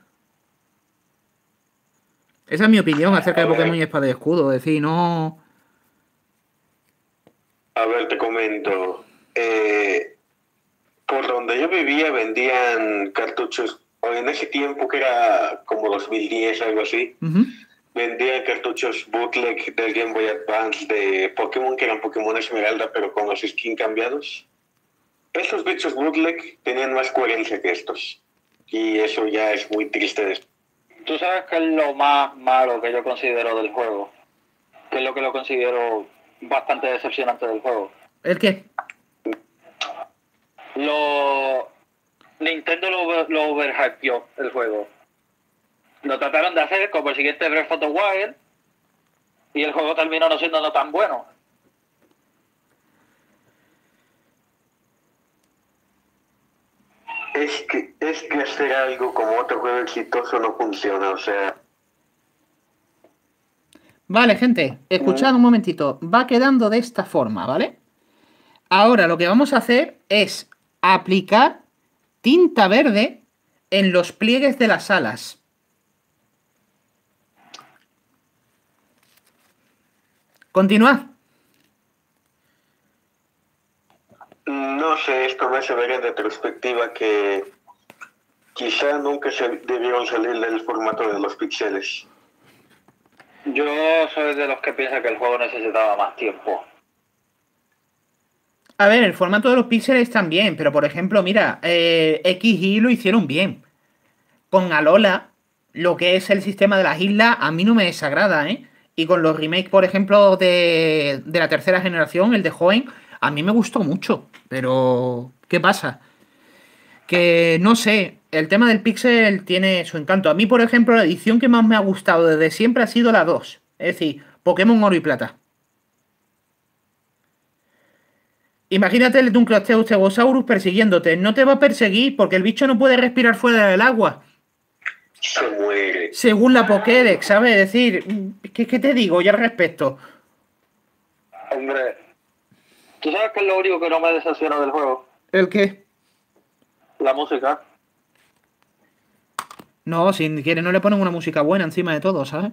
Esa es mi opinión acerca de Pokémon y Espada de Escudo. Es decir, no. A ver, te comento. Eh, por donde yo vivía vendían cartuchos, en ese tiempo que era como 2010, algo así vendía cartuchos bootleg del Game Boy Advance de Pokémon, que eran Pokémon Esmeralda, pero con los skins cambiados. Esos bichos bootleg tenían más coherencia que estos. Y eso ya es muy triste. Tú sabes que es lo más malo que yo considero del juego. Que es lo que lo considero bastante decepcionante del juego. ¿El qué? Lo... Nintendo lo, lo overhypeó el juego lo trataron de hacer como el siguiente Breath of the Wild y el juego terminó no siendo no tan bueno. Es que, es que hacer algo como otro juego exitoso no funciona, o sea... Vale, gente, escuchad un momentito. Va quedando de esta forma, ¿vale? Ahora lo que vamos a hacer es aplicar tinta verde en los pliegues de las alas. Continúa. No sé, esto me hace ver en retrospectiva que quizá nunca se debieron salir del formato de los píxeles. Yo soy de los que piensan que el juego necesitaba más tiempo. A ver, el formato de los píxeles también, pero por ejemplo, mira, eh, XY lo hicieron bien. Con Alola, lo que es el sistema de las islas, a mí no me desagrada, ¿eh? Y con los remakes, por ejemplo, de, la tercera generación, el de Joven, a mí me gustó mucho. Pero, ¿qué pasa? Que no sé, el tema del pixel tiene su encanto. A mí, por ejemplo, la edición que más me ha gustado desde siempre ha sido la 2. Es decir, Pokémon Oro y Plata. Imagínate el Dunclasteus Stegosaurus persiguiéndote. No te va a perseguir porque el bicho no puede respirar fuera del agua se muere. Según la Pokédex, ¿sabes? Es decir, ¿qué, te digo ya al respecto? Hombre, ¿Tú sabes qué es lo único que no me desacciona del juego? ¿El qué? La música. No, si quieren no le ponen una música buena encima de todo, ¿sabes?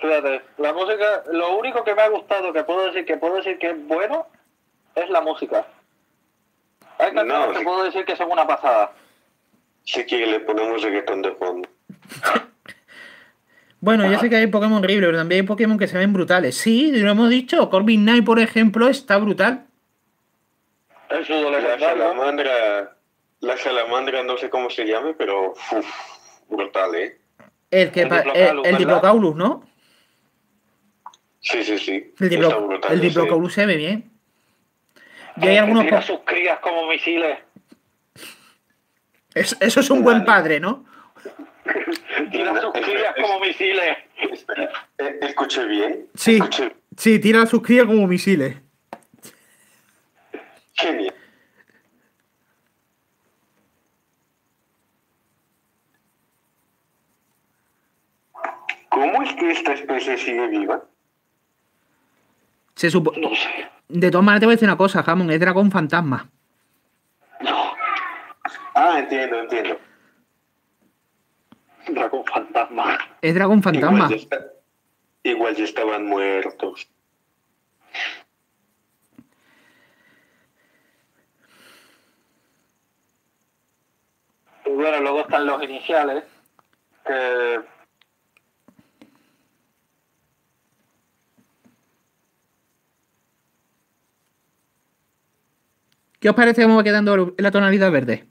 Fíjate, la música, lo único que me ha gustado, que puedo decir que puedo decir que es bueno, es la música. Hay canciones No, que sí. puedo decir que son una pasada. Si quiere le ponemos reggaetón de fondo. Bueno, yo sé que hay Pokémon horribles, pero también hay Pokémon que se ven brutales. Sí, lo hemos dicho, Corbin Knight, por ejemplo, está brutal. El sudo La salamandra, la salamandra no sé cómo se llame, pero uf, brutal, ¿eh? El que. Diplocaulus, ¿no? Sí, sí, sí. El, Está Diplo- brutal el ese. Diplocaulus se ve bien. Y hay Que algunos. sus crías como misiles. Es- eso es un buen padre, ¿no? Tira sus crías como misiles. Espera, ¿eh, ¿escuché bien? Sí. Escuché Sí, tira sus crías como misiles. genial. ¿Cómo es que esta especie sigue viva? Se supo... No sé. De todas maneras, te voy a decir una cosa, Jamón, es dragón fantasma. No. Ah, entiendo, entiendo. Dragón fantasma. Es dragón fantasma. Igual ya, está- igual ya estaban muertos. Y bueno, luego están los iniciales. Que ¿Qué os parece cómo va quedando la tonalidad verde?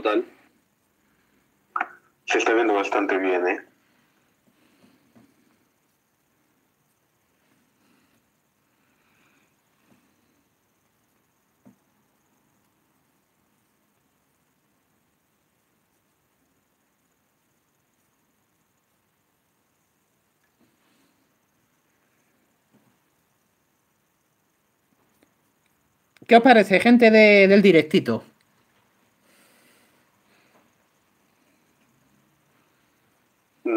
Brutal. Se está viendo bastante bien, ¿eh? ¿Qué os parece, gente de- del directito?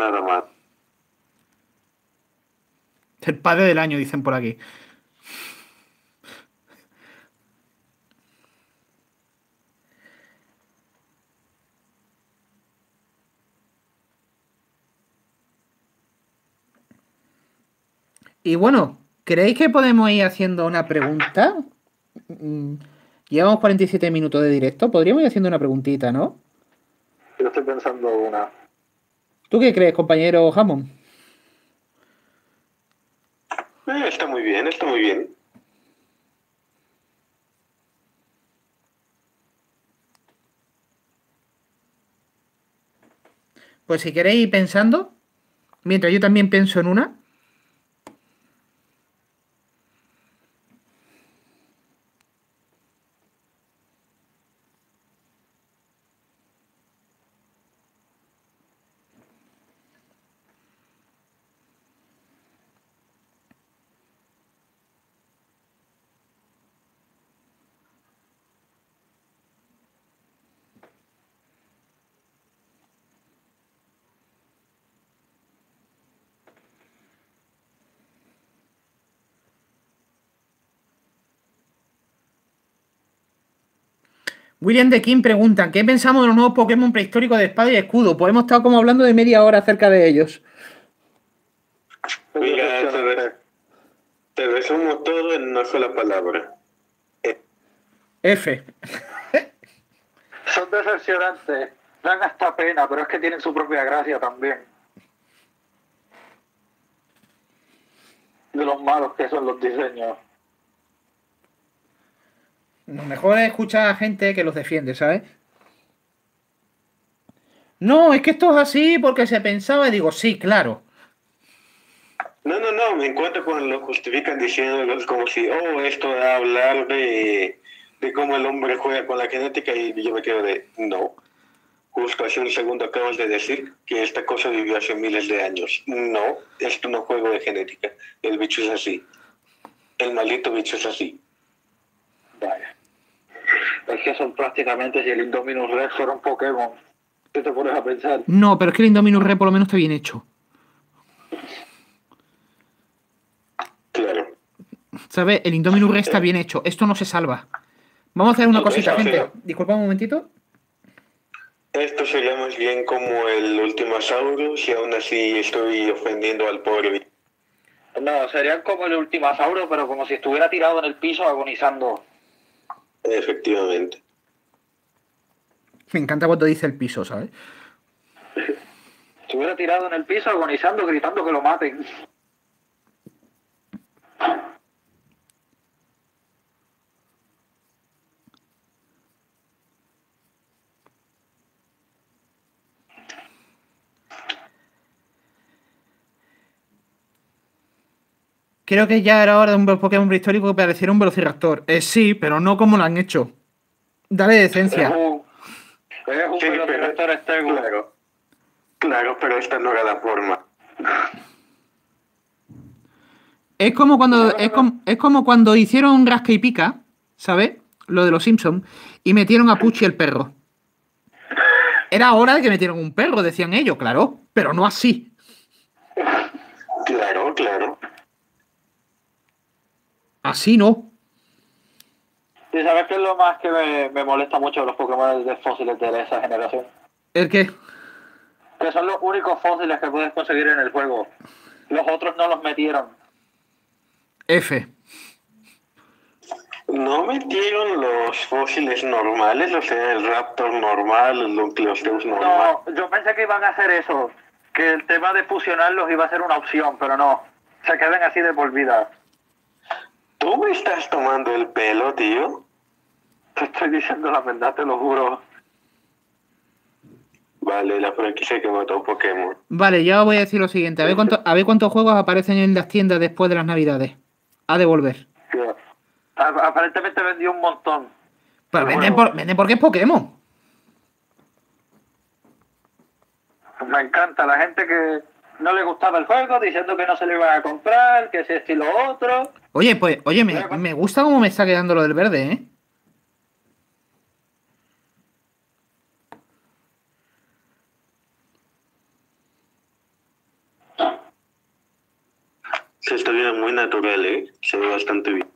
Nada más. El padre del año, dicen por aquí. Y bueno, ¿creéis que podemos ir haciendo una pregunta? Mm, Llevamos 47 minutos de directo. Podríamos ir haciendo una preguntita, ¿no? Yo estoy pensando una. ¿Tú qué crees, compañero Hammond? Eh, está muy bien, está muy bien. Pues si queréis ir pensando, mientras yo también pienso en una. William de King pregunta, ¿qué pensamos de los nuevos Pokémon prehistóricos de espada y escudo? Pues hemos estado como hablando de media hora acerca de ellos. Mira, te, re- te resumo todo en una sola palabra. F. Son decepcionantes. Dan hasta pena, pero es que tienen su propia gracia también. De los malos que son los diseños. Lo mejor es escuchar a gente que los defiende, ¿sabes? No, es que esto es así porque se pensaba y digo, sí, claro. No, no, no, me encuentro cuando lo justifican diciendo como si, oh, esto va a hablar de, de cómo el hombre juega con la genética y yo me quedo de, no. Justo hace un segundo acabas de decir que esta cosa vivió hace miles de años. No, esto no juego de genética. El bicho es así. El maldito bicho es así es que son prácticamente, si el Indominus Red fuera un Pokémon, ¿qué te pones a pensar? No, pero es que el Indominus Red por lo menos está bien hecho. Claro. ¿Sabes? El Indominus Red está eh. bien hecho. Esto no se salva. Vamos a hacer una cosita, gente. Disculpa un momentito. Esto sería más bien como el Ultimasaurus y aún así estoy ofendiendo al pobre. No, serían como el Ultimasaurus, pero como si estuviera tirado en el piso agonizando. Efectivamente. Me encanta cuando dice el piso, ¿sabes? Estuviera tirado en el piso agonizando, gritando que lo maten. Creo que ya era hora de un Pokémon prehistórico que pareciera un Velociraptor. Eh, sí, pero no como lo han hecho. Dale decencia. Es un, es un Sí, Velociraptor Stego. Claro. Claro, pero esta no era la forma. Es como cuando es como, es como cuando hicieron Rasca y Pica, ¿sabes? Lo de los Simpsons, y metieron a Pucci el perro. Era hora de que metieran un perro, decían ellos, claro, pero no así. Claro, claro. Así no. ¿Y sabes qué es lo más que me, me molesta mucho de los Pokémon de fósiles de esa generación? ¿El qué? Que son los únicos fósiles que puedes conseguir en el juego. Los otros no los metieron. F. ¿No metieron los fósiles normales? O sea, el Raptor normal, el Nucleosteus normal. No, yo pensé que iban a hacer eso. Que el tema de fusionarlos iba a ser una opción, pero no. Se quedan así de por vida. ¿Tú me estás tomando el pelo, tío? Te estoy diciendo la verdad, te lo juro. Vale, la franquicia que mató Pokémon. Vale, ya os voy a decir lo siguiente. A ver, cuánto- a ver cuántos juegos aparecen en las tiendas después de las navidades. A devolver. A- Aparentemente vendió un montón. Pero venden, por, venden porque es Pokémon. Me encanta la gente que no le gustaba el juego, diciendo que no se lo iban a comprar, que ese estilo otro. Oye, pues, oye, me, me gusta cómo me está quedando lo del verde, ¿eh? Se está viendo muy natural, ¿eh? Se ve bastante bien.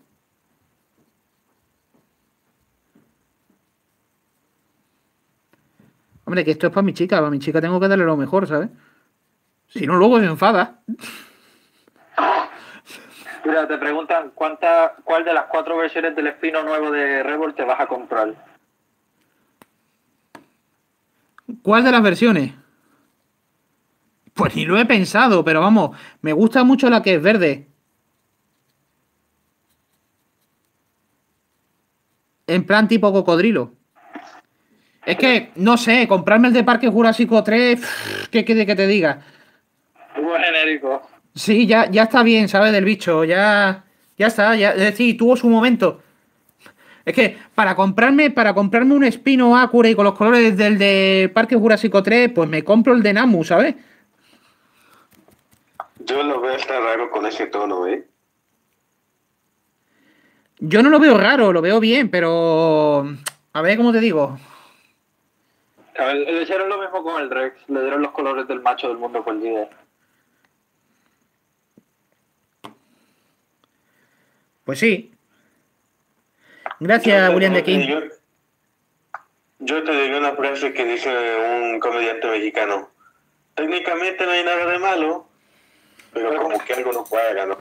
Hombre, que esto es para mi chica. Para mi chica tengo que darle lo mejor, ¿sabes? Si no, luego se enfada. Mira, te preguntan cuánta, cuál de las cuatro versiones del espino nuevo de Revolt te vas a comprar. ¿Cuál de las versiones? Pues ni lo he pensado, pero vamos, me gusta mucho la que es verde. En plan tipo cocodrilo. Es que, no sé, comprarme el de Parque Jurásico 3, pff, ¿qué quiere que te diga? Muy genérico. Sí, ya, ya está bien, ¿sabes? Del bicho, ya, ya está, ya, es decir, tuvo su momento. Es que para comprarme, para comprarme un Espino Acura y con los colores del de Parque Jurásico 3, pues me compro el de Namu, ¿sabes? Yo lo veo hasta raro con ese tono, ¿eh? Yo no lo veo raro, lo veo bien, pero. A ver, ¿cómo te digo? A ver, le hicieron lo mismo con el Rex, le dieron los colores del macho del mundo perdido. Pues sí. Gracias, Yo- William de King. Yo, yo te digo una frase que dice un comediante mexicano. Técnicamente no hay nada de malo, pero como que algo no cuadra, ¿no?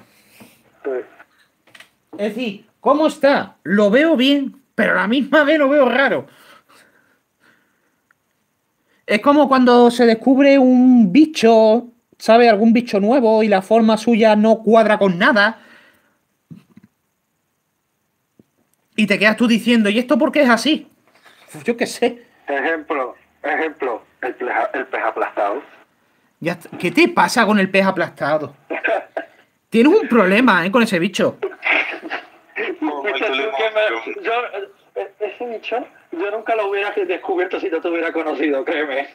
Es decir, ¿cómo está? Lo veo bien, pero a la misma vez lo veo raro. Es como cuando se descubre un bicho, ¿sabe? Algún bicho nuevo y la forma suya no cuadra con nada. Y te quedas tú diciendo, ¿y esto por qué es así? Pues yo qué sé. Ejemplo, ejemplo, el, pleja- el pez aplastado. Ya. ¿Qué te pasa con el pez aplastado? Tienes un problema, ¿eh? Con ese bicho. Yo, eh, ese bicho, yo nunca lo hubiera descubierto si no te hubiera conocido, créeme.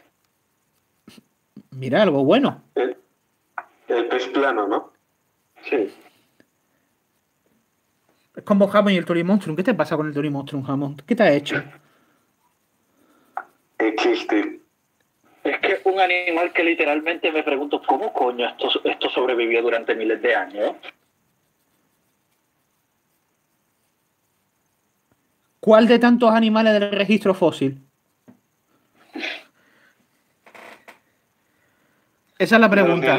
Mira, algo bueno. El, el pez plano, ¿no? Sí. Es como Jamón y el Turimonstrum. ¿Qué te pasa con el Turimonstrum, Jamón? ¿Qué te ha hecho? Existe. Es que un animal que literalmente me pregunto, ¿cómo coño esto, esto sobrevivió durante miles de años? ¿Cuál de tantos animales del registro fósil? Esa es la pregunta.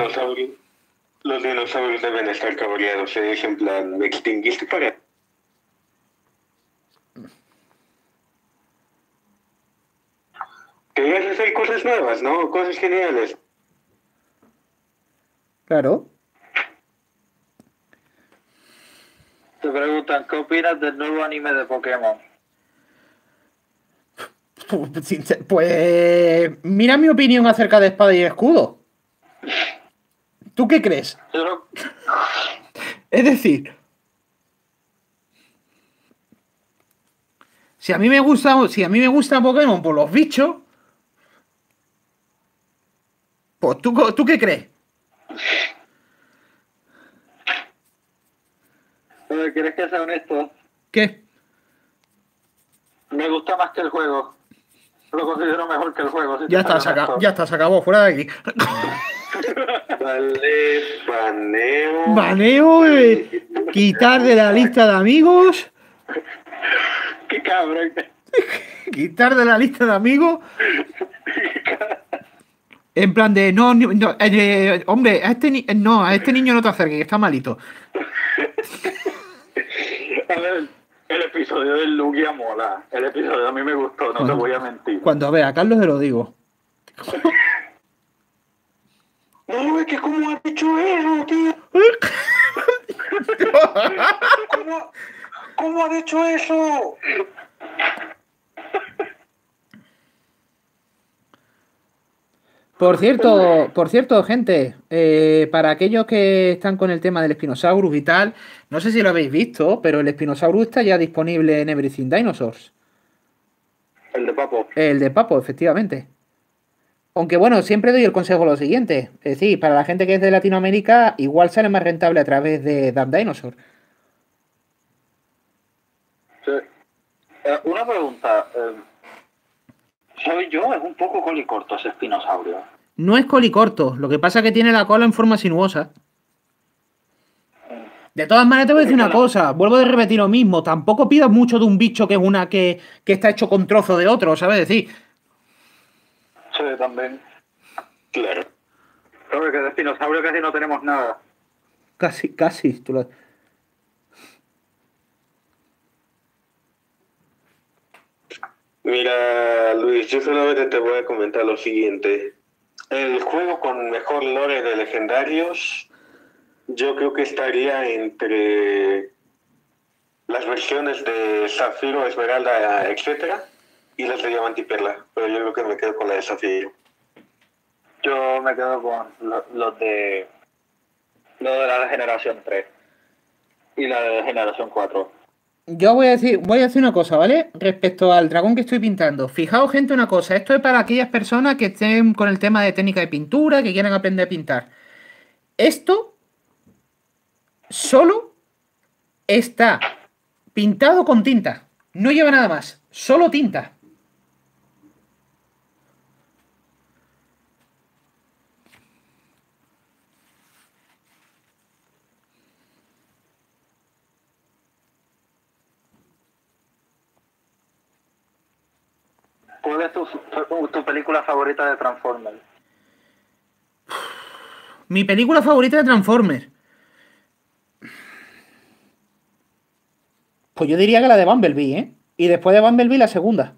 Los dinosaurios, deben estar cabreados. Se dice en plan, me extinguiste para. Querías hacer cosas nuevas, ¿no? Cosas geniales. Claro. Te preguntan, ¿qué opinas del nuevo anime de Pokémon? Pues mira mi opinión acerca de espada y escudo. ¿Tú qué crees? Es decir, si a mí me gusta, si a mí me gusta Pokémon por los bichos, tú, ¿tú qué crees? ¿Quieres que sea honesto? ¿Qué? Me gusta más que el juego. Lo considero mejor que el juego. ya, está, se acabó, ya está, se acabó, fuera de aquí. Vale, baneo. Baneo, eh, quitar de la lista de amigos. Qué cabrón. quitar de la lista de amigos. En plan de, no, no eh, hombre, a este, no, a este niño no te acerques, que está malito. A ver, el episodio del Lugia mola. El episodio a mí me gustó, no te voy a mentir. Cuando a ver, a Carlos se lo digo. No, es que cómo ha dicho eso, tío. ¿Cómo, ¿Cómo ha dicho eso? Por cierto, por cierto, gente, eh, para aquellos que están con el tema del Spinosaurus y tal, no sé si lo habéis visto, pero el Spinosaurus está ya disponible en Everything Dinosaurs. El de Papo. El de Papo, efectivamente. Aunque bueno, siempre doy el consejo lo siguiente. Es decir, para la gente que es de Latinoamérica, igual sale más rentable a través de Damn Dinosaur. Sí. Eh, una pregunta. Eh, ¿Soy yo? Es un poco colicorto ese espinosaurio. No es colicorto, lo que pasa es que tiene la cola en forma sinuosa. De todas maneras, te voy a decir una cosa, vuelvo a repetir lo mismo, tampoco pidas mucho de un bicho que es una que, que está hecho con trozo de otro, ¿sabes? decir, Sí, también. Claro. Pero que de espinosaurio casi no tenemos nada. Casi, casi. Tú lo... Mira, Luis, yo solamente te voy a comentar lo siguiente. El juego con mejor lore de legendarios, yo creo que estaría entre las versiones de Zafiro, Esmeralda, etcétera, y las de Diamante y Perla. Pero yo creo que me quedo con la de Zafiro. Yo me quedo con los de lo de la generación 3 y la de generación 4. Yo voy a decir, voy a decir una cosa, ¿vale? Respecto al dragón que estoy pintando. Fijaos, gente, una cosa. Esto es para aquellas personas que estén con el tema de técnica de pintura, que quieran aprender a pintar. Esto solo está pintado con tinta. No lleva nada más. Solo tinta. ¿Cuál es tu, película favorita de Transformers? Mi película favorita de Transformers. Pues yo diría que la de Bumblebee, ¿eh? Y después de Bumblebee la segunda.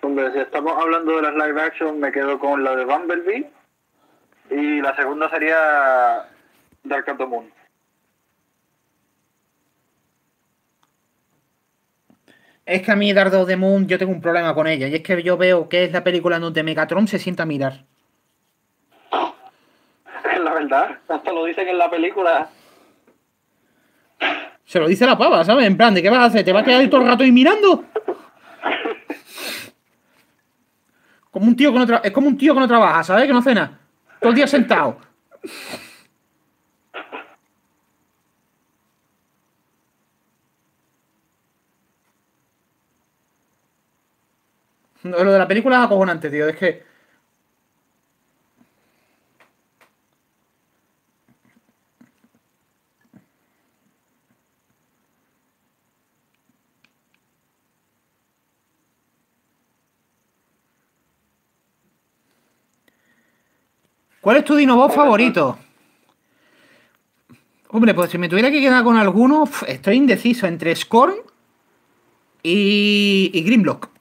Hombre, si estamos hablando de las live action, me quedo con la de Bumblebee. Y la segunda sería Dark of the Moon. Es que a mí Dardo de Moon yo tengo un problema con ella. Y es que yo veo que es la película donde Megatron se sienta a mirar. Es la verdad. Hasta lo dicen en la película. Se lo dice la pava, ¿sabes? En plan, ¿de qué vas a hacer? ¿Te vas a quedar ahí todo el rato ahí mirando? Como un tío que no es como un tío que no trabaja, ¿sabes? Que no cena. Todo el día sentado. Lo de la película es acojonante, tío. Es que. ¿Cuál es tu Dinobot favorito? Hombre, pues si me tuviera que quedar con alguno, estoy indeciso entre Scorn y, y Grimlock.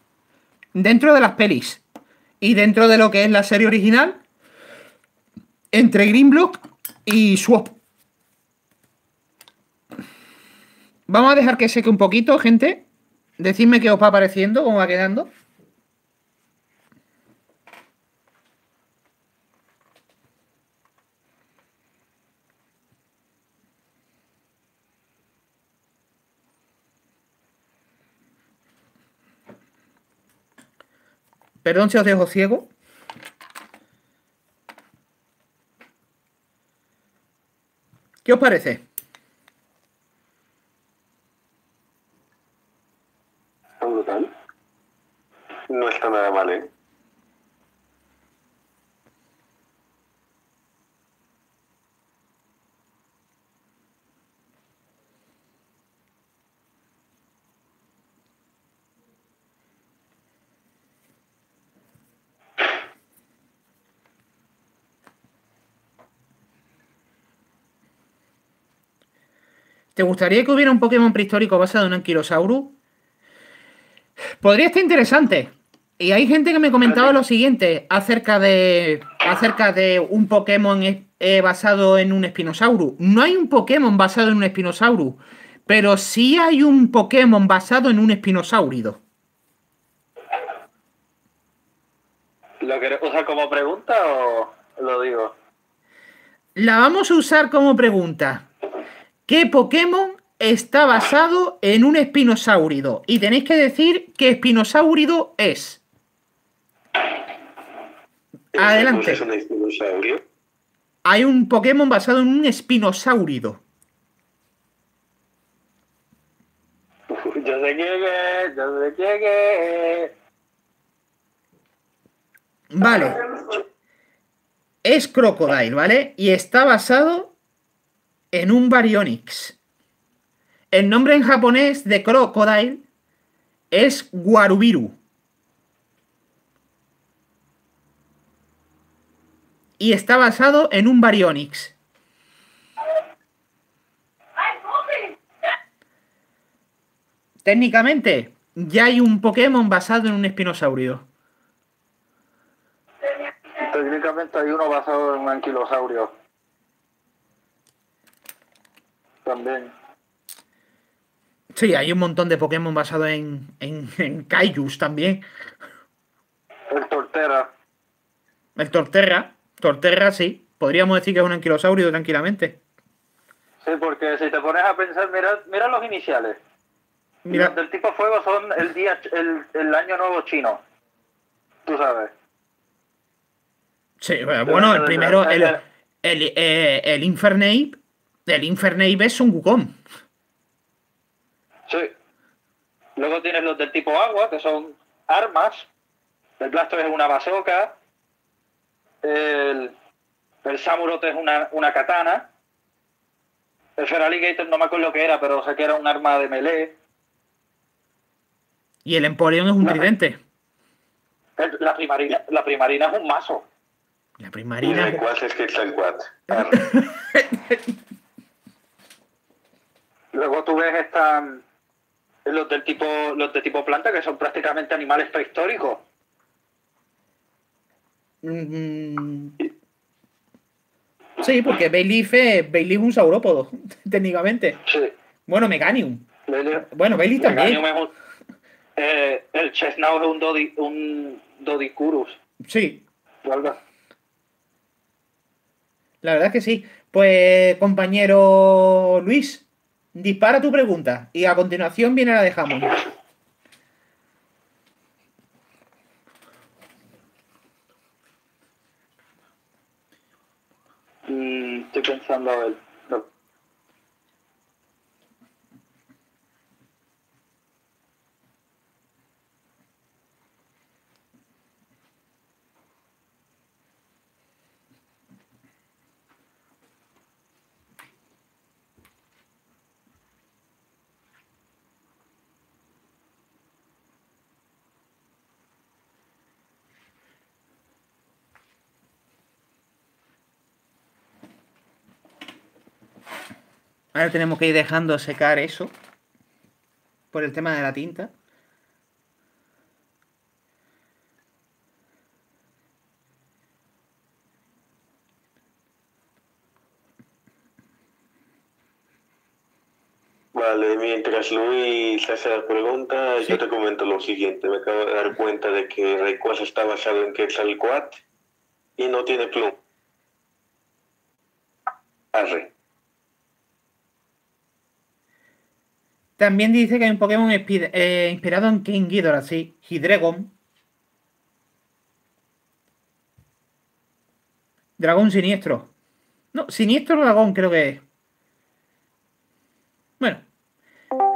Dentro de las pelis y dentro de lo que es la serie original, entre Grimlock y Swap. Vamos a dejar que seque un poquito, gente. Decidme qué os va pareciendo, cómo va quedando. Perdón si os dejo ciego. ¿Qué os parece? No está nada mal, ¿eh? ¿Te gustaría que hubiera un Pokémon prehistórico basado en un Ankylosaurus? Podría estar interesante. Y hay gente que me comentaba lo siguiente acerca de, acerca de un Pokémon eh, basado en un Spinosaurus. No hay un Pokémon basado en un Spinosaurus, pero sí hay un Pokémon basado en un Spinosaurido. ¿Lo querés usar como pregunta o lo digo? La vamos a usar como pregunta. ¿Qué Pokémon está basado en un espinosaurido? Y tenéis que decir qué espinosaurido es. Adelante. ¿Es un espinosaurio? Hay un Pokémon basado en un espinosaurido. Yo sé quién es, yo sé quién es. Vale. Es Crocodile, ¿vale? Y está basado en un Baryonyx. El nombre en japonés de Crocodile es Warubiru. Y está basado en un Baryonyx. Técnicamente, ya hay un Pokémon basado en un espinosaurio. Técnicamente hay uno basado en un anquilosaurio. También. Sí, hay un montón de Pokémon basados en, en, en Kaijus también. El Tortera. El Torterra. Torterra, sí. Podríamos decir que es un anquilosaurio tranquilamente. Sí, porque si te pones a pensar, mira, mira los iniciales. Mira, Los del tipo fuego son el día, el, el año nuevo chino. Tú sabes. sí, bueno, el primero, el, el, eh, el Infernape, el Infernape es un Wukong. Sí. Luego tienes los del tipo agua, que son armas. El Blastoise es una bazooka. El, el Samurott es una, una katana. El Feraligatr no me acuerdo lo que era, pero sé que era un arma de melee. Y el Empoleon es un tridente. El- la, primarina, la primarina es un mazo. La Y primarina. cuál es que está el. Luego tú ves esta, los del tipo los de tipo planta que son prácticamente animales prehistóricos. Mm, Sí, porque Bayleaf es, Bayleaf es un saurópodo, técnicamente. Sí. Bueno, Meganium. Bueno, Bayleaf también. Meganium es un- eh, el Chesnau es un, Dodi, un Dodicurus. Sí, la verdad es que sí. Pues, compañero Luis, dispara tu pregunta y a continuación viene la de Hammond. Mm, estoy pensando a. Ahora tenemos que ir dejando secar eso. Por el tema de la tinta. Vale, mientras Luis hace la pregunta, yo te comento lo siguiente. Me acabo de dar cuenta de que Rayquaza está basado en Quetzalcoatl y no tiene pluma. Arre. También dice que hay un Pokémon eh, inspirado en King Ghidorah, sí, Hydreigon. Dragón siniestro. No, siniestro dragón creo que es. Bueno,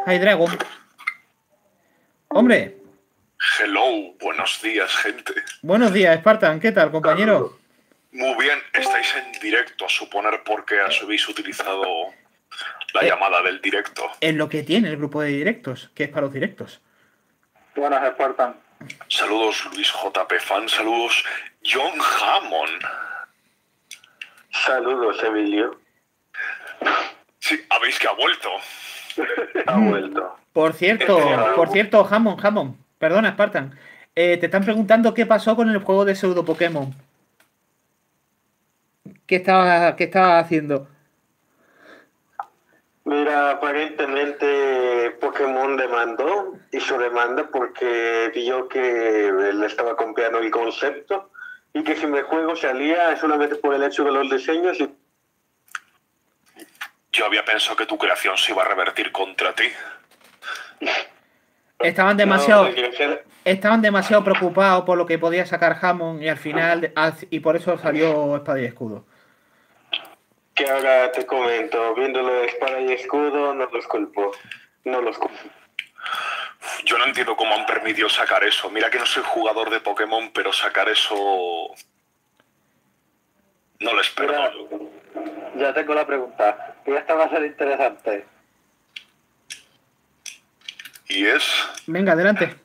Hydreigon. Hombre. Hello, buenos días, gente. Buenos días, Spartan. ¿Qué tal, compañero? Muy bien, estáis en directo, a suponer por qué habéis utilizado la eh, llamada del directo. Es lo que tiene el grupo de directos, que es para los directos. Buenas, Spartan. Saludos Luis JP Fan, saludos John Hammond. Saludos, Emilio. Sí, habéis que ha vuelto. ha vuelto. Por cierto, por cierto, Hammond, Hammond, perdona, Spartan. Eh, te están preguntando qué pasó con el juego de pseudo Pokémon. ¿Qué estaba, qué estaba haciendo? Mira, aparentemente Pokémon demandó, hizo demanda porque vio que le estaba copiando el concepto y que si mi juego salía solamente por el hecho de los diseños. Yo había pensado que tu creación se iba a revertir contra ti. Estaban demasiado, estaban demasiado preocupados por lo que podía sacar Hammond y al final, y por eso salió Espada y Escudo que ahora te comento, viéndolo de espada y escudo, no los culpo. No los culpo. Yo no entiendo cómo han permitido sacar eso. Mira que no soy jugador de Pokémon, pero sacar eso. No lo espero. ya tengo la pregunta. Y esta va a ser interesante. ¿Y es? Venga, adelante.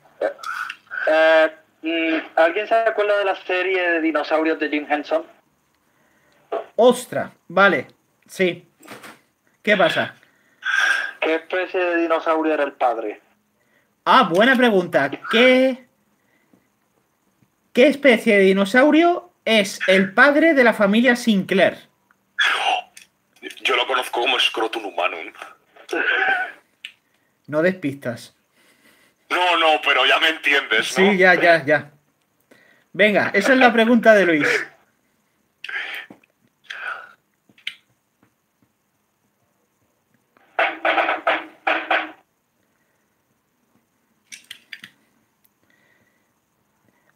Eh, mm, ¿Alguien se acuerda de la serie de dinosaurios de Jim Henson? Ostra, vale, sí. ¿Qué pasa? ¿Qué especie de dinosaurio era el padre? Ah, buena pregunta. ¿Qué, ¿Qué especie de dinosaurio es el padre de la familia Sinclair? Yo lo conozco como Scrotum humanum. No despistas. No, no, pero ya me entiendes, ¿no? Sí, ya, ya, ya. Venga, esa es la pregunta de Luis.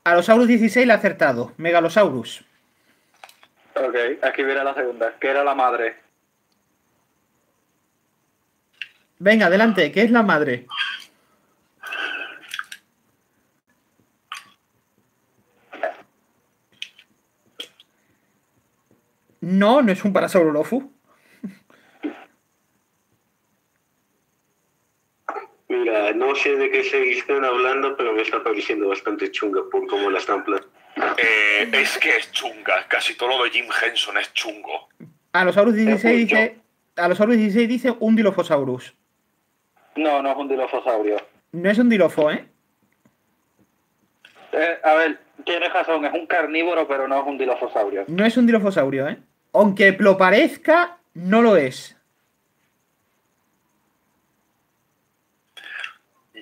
Alosaurus 16 le ha acertado. Megalosaurus. Ok, aquí viene la segunda, que era la madre. Venga, adelante, ¿qué es la madre? No, no es un Parasaurolophus. Mira, no sé de qué se están hablando, pero me está pareciendo bastante chunga por cómo la están eh, es que es chunga, casi todo lo de Jim Henson es chungo. A los Aurus 16 dice, a los 16 dice un Dilophosaurus. No, no es un Dilophosaurio. No es un Dilofo, ¿eh? ¿eh? a ver, tienes razón, es un carnívoro, pero no es un Dilophosaurio. No es un Dilophosaurio, ¿eh? Aunque lo parezca, no lo es.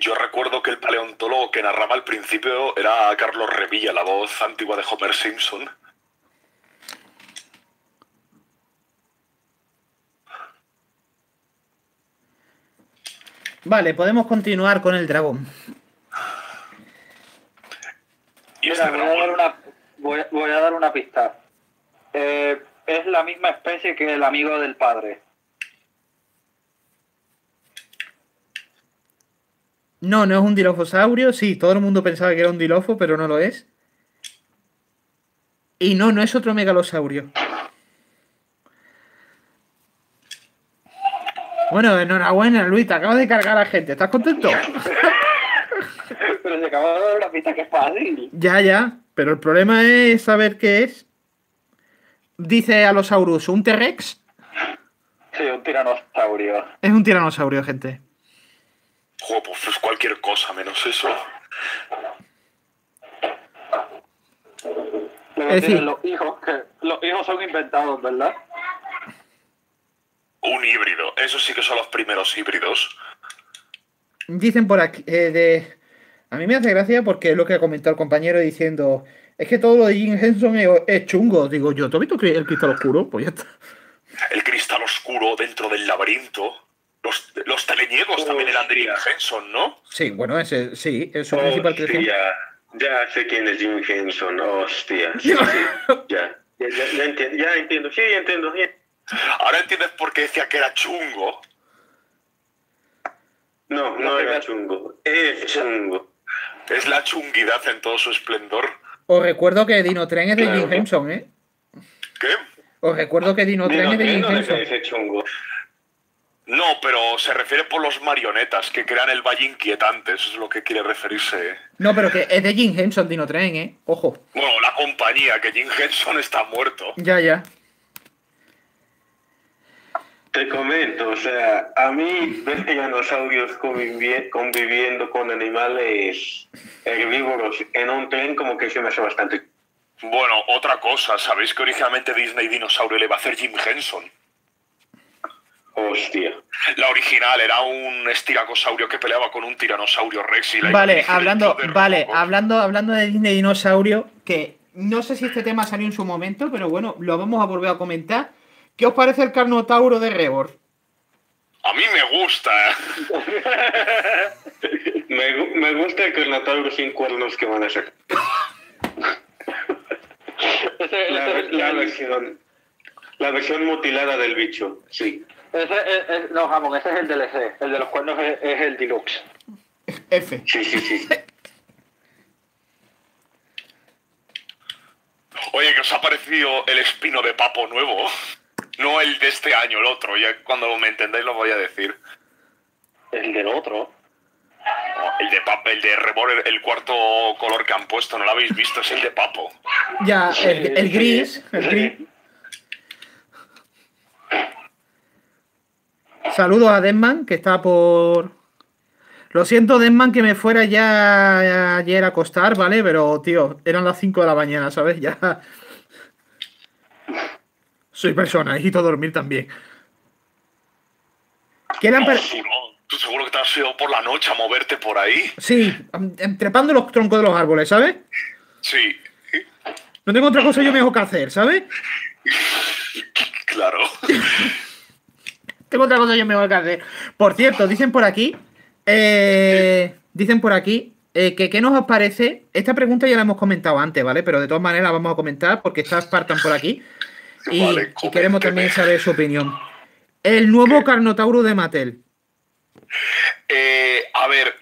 Yo recuerdo que el paleontólogo que narraba al principio era Carlos Revilla, la voz antigua de Homer Simpson. Vale, podemos continuar con el dragón. Mira, voy, a dar una, voy, a dar una pista. Eh, es la misma especie que el amigo del padre. No, no es un dilofosaurio. Sí, todo el mundo pensaba que era un dilofo, pero no lo es. Y no, no es otro megalosaurio. Bueno, enhorabuena, Luis, te acabas de cargar a la gente. ¿Estás contento? pero se acaba de dar una pista que es fácil. Ya, ya. Pero el problema es saber qué es. Dice Alosaurus, ¿un T-Rex? Sí, un tiranosaurio. Es un tiranosaurio, gente. Joder, pues cualquier cosa menos eso. Es decir, los hijos, que los hijos son inventados, ¿verdad? Un híbrido. Eso sí que son los primeros híbridos. Dicen por aquí, eh, de... A mí me hace gracia porque es lo que ha comentado el compañero diciendo, es que todo lo de Jim Henson es, chungo. Digo, yo, ¿te has visto el cristal oscuro? Pues ya está. El cristal oscuro dentro del laberinto. Los, los teleñegos también eran de Jim Henson, ¿no? Sí, bueno, ese, sí, es su principal ya, ya sé quién es Jim Henson, hostia. Sí, sí, ya, ya, ya, entiendo, ya entiendo, sí, entiendo. Ahora entiendes por qué decía que era chungo. No, no era chungo, es chungo. Es la chunguidad en todo su esplendor. Os recuerdo que Dino Tren es de Jim Henson, ¿eh? ¿Qué? Os recuerdo que Dino, Tren es de Jim Henson. chungo. No, pero se refiere por los marionetas que crean el valle inquietante, eso es lo que quiere referirse. No, pero que es de Jim Henson, Dino Tren, ¿eh? Ojo. Bueno, la compañía, que Jim Henson está muerto. Ya, ya. Te comento, o sea, a mí ver dinosaurios conviviendo con animales herbívoros en un tren como que se me hace bastante. Bueno, otra cosa, ¿sabéis que originalmente Disney Dinosaurio le va a hacer Jim Henson? Hostia. La original era un estiracosaurio que peleaba con un tiranosaurio rex y la Vale, hablando, vale, hablando, hablando de Disney Dinosaurio, que no sé si este tema salió en su momento, pero bueno, lo vamos a volver a comentar. ¿Qué os parece el Carnotauro de Rebor? A mí me gusta. me, me, gusta el Carnotauro sin cuernos que van a ser. la, la, versión, la versión mutilada del bicho, sí. Ese es, no, jamón, ese es el DLC. El de los cuernos es, el deluxe. F. Sí, sí, sí. Oye, ¿qué os ha parecido el espino de papo nuevo? No el de este año, el otro. Ya cuando me entendáis lo voy a decir. ¿El del otro? el de papo, el de Rebor, el cuarto color que han puesto, ¿no lo habéis visto? Es el de papo. Ya, el, gris. El gris. Saludos a Denman, que está por. Lo siento, Denman, que me fuera ya ayer a acostar, ¿vale? Pero, tío, eran las 5 de la mañana, ¿sabes? Ya. Soy persona, necesito dormir también. Quedan ¿Tú seguro que te has ido por la noche a moverte por ahí? Sí, trepando los troncos de los árboles, ¿sabes? Sí. No tengo otra cosa yo mejor que hacer, ¿sabes? Claro. tengo otra cosa yo mejor que hacer. Por cierto, dicen por aquí, eh, dicen por aquí eh, que qué nos parece. Esta pregunta ya la hemos comentado antes, ¿vale? Pero de todas maneras la vamos a comentar porque está Spartan por aquí. Y, queremos también saber su opinión. El nuevo Carnotauro de Mattel. Eh, a ver,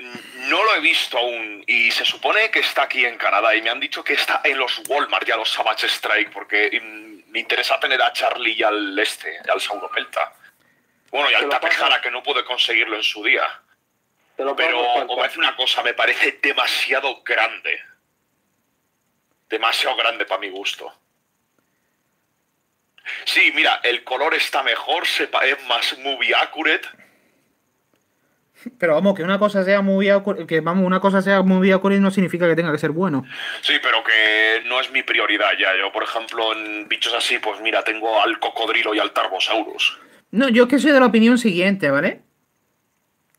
no lo he visto aún y se supone que está aquí en Canadá y me han dicho que está en los Walmart y a los Savage Strike porque me interesa tener a Charlie y al este, al Sauropelta. Bueno, y al Tapejara que no pude conseguirlo en su día. Pero como parece una cosa, me parece demasiado grande. Demasiado grande para mi gusto. Sí, mira, el color está mejor, se es más movie accurate. Pero vamos, que una cosa sea muy que vamos, una cosa sea muy accurate no significa que tenga que ser bueno. Sí, pero que no es mi prioridad ya. Yo, por ejemplo, en bichos así, pues mira, tengo al cocodrilo y al tarbosaurus. No, yo es que soy de la opinión siguiente, ¿vale?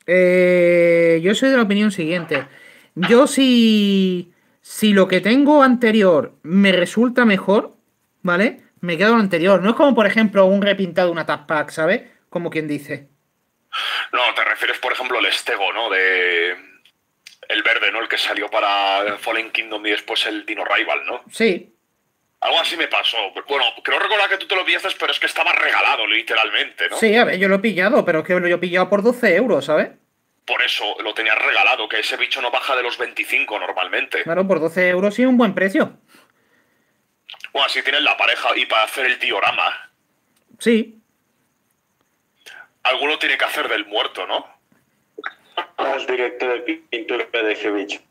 Eh, yo soy de la opinión siguiente. Yo si, si lo que tengo anterior me resulta mejor, ¿vale? me quedo lo anterior. No es como, por ejemplo, un repintado de una Tap Pack, ¿sabes? Como quien dice. No, te refieres, por ejemplo, al Estego, ¿no? De. El verde, ¿no? El que salió para Fallen Kingdom y después el Dino Rival, ¿no? Sí. Algo así me pasó. Bueno, creo recordar que tú te lo pillaste, pero es que estaba regalado, literalmente, ¿no? Sí, a ver, yo lo he pillado, pero es que lo he pillado por 12 euros, ¿sabes? Por eso lo tenías regalado, que ese bicho no baja de los 25 normalmente. Claro, por 12 euros sí es un buen precio. Bueno, así tienes la pareja y para hacer el diorama. Sí. Alguno tiene que hacer del muerto, ¿no? Más directo de pintura de ese bicho.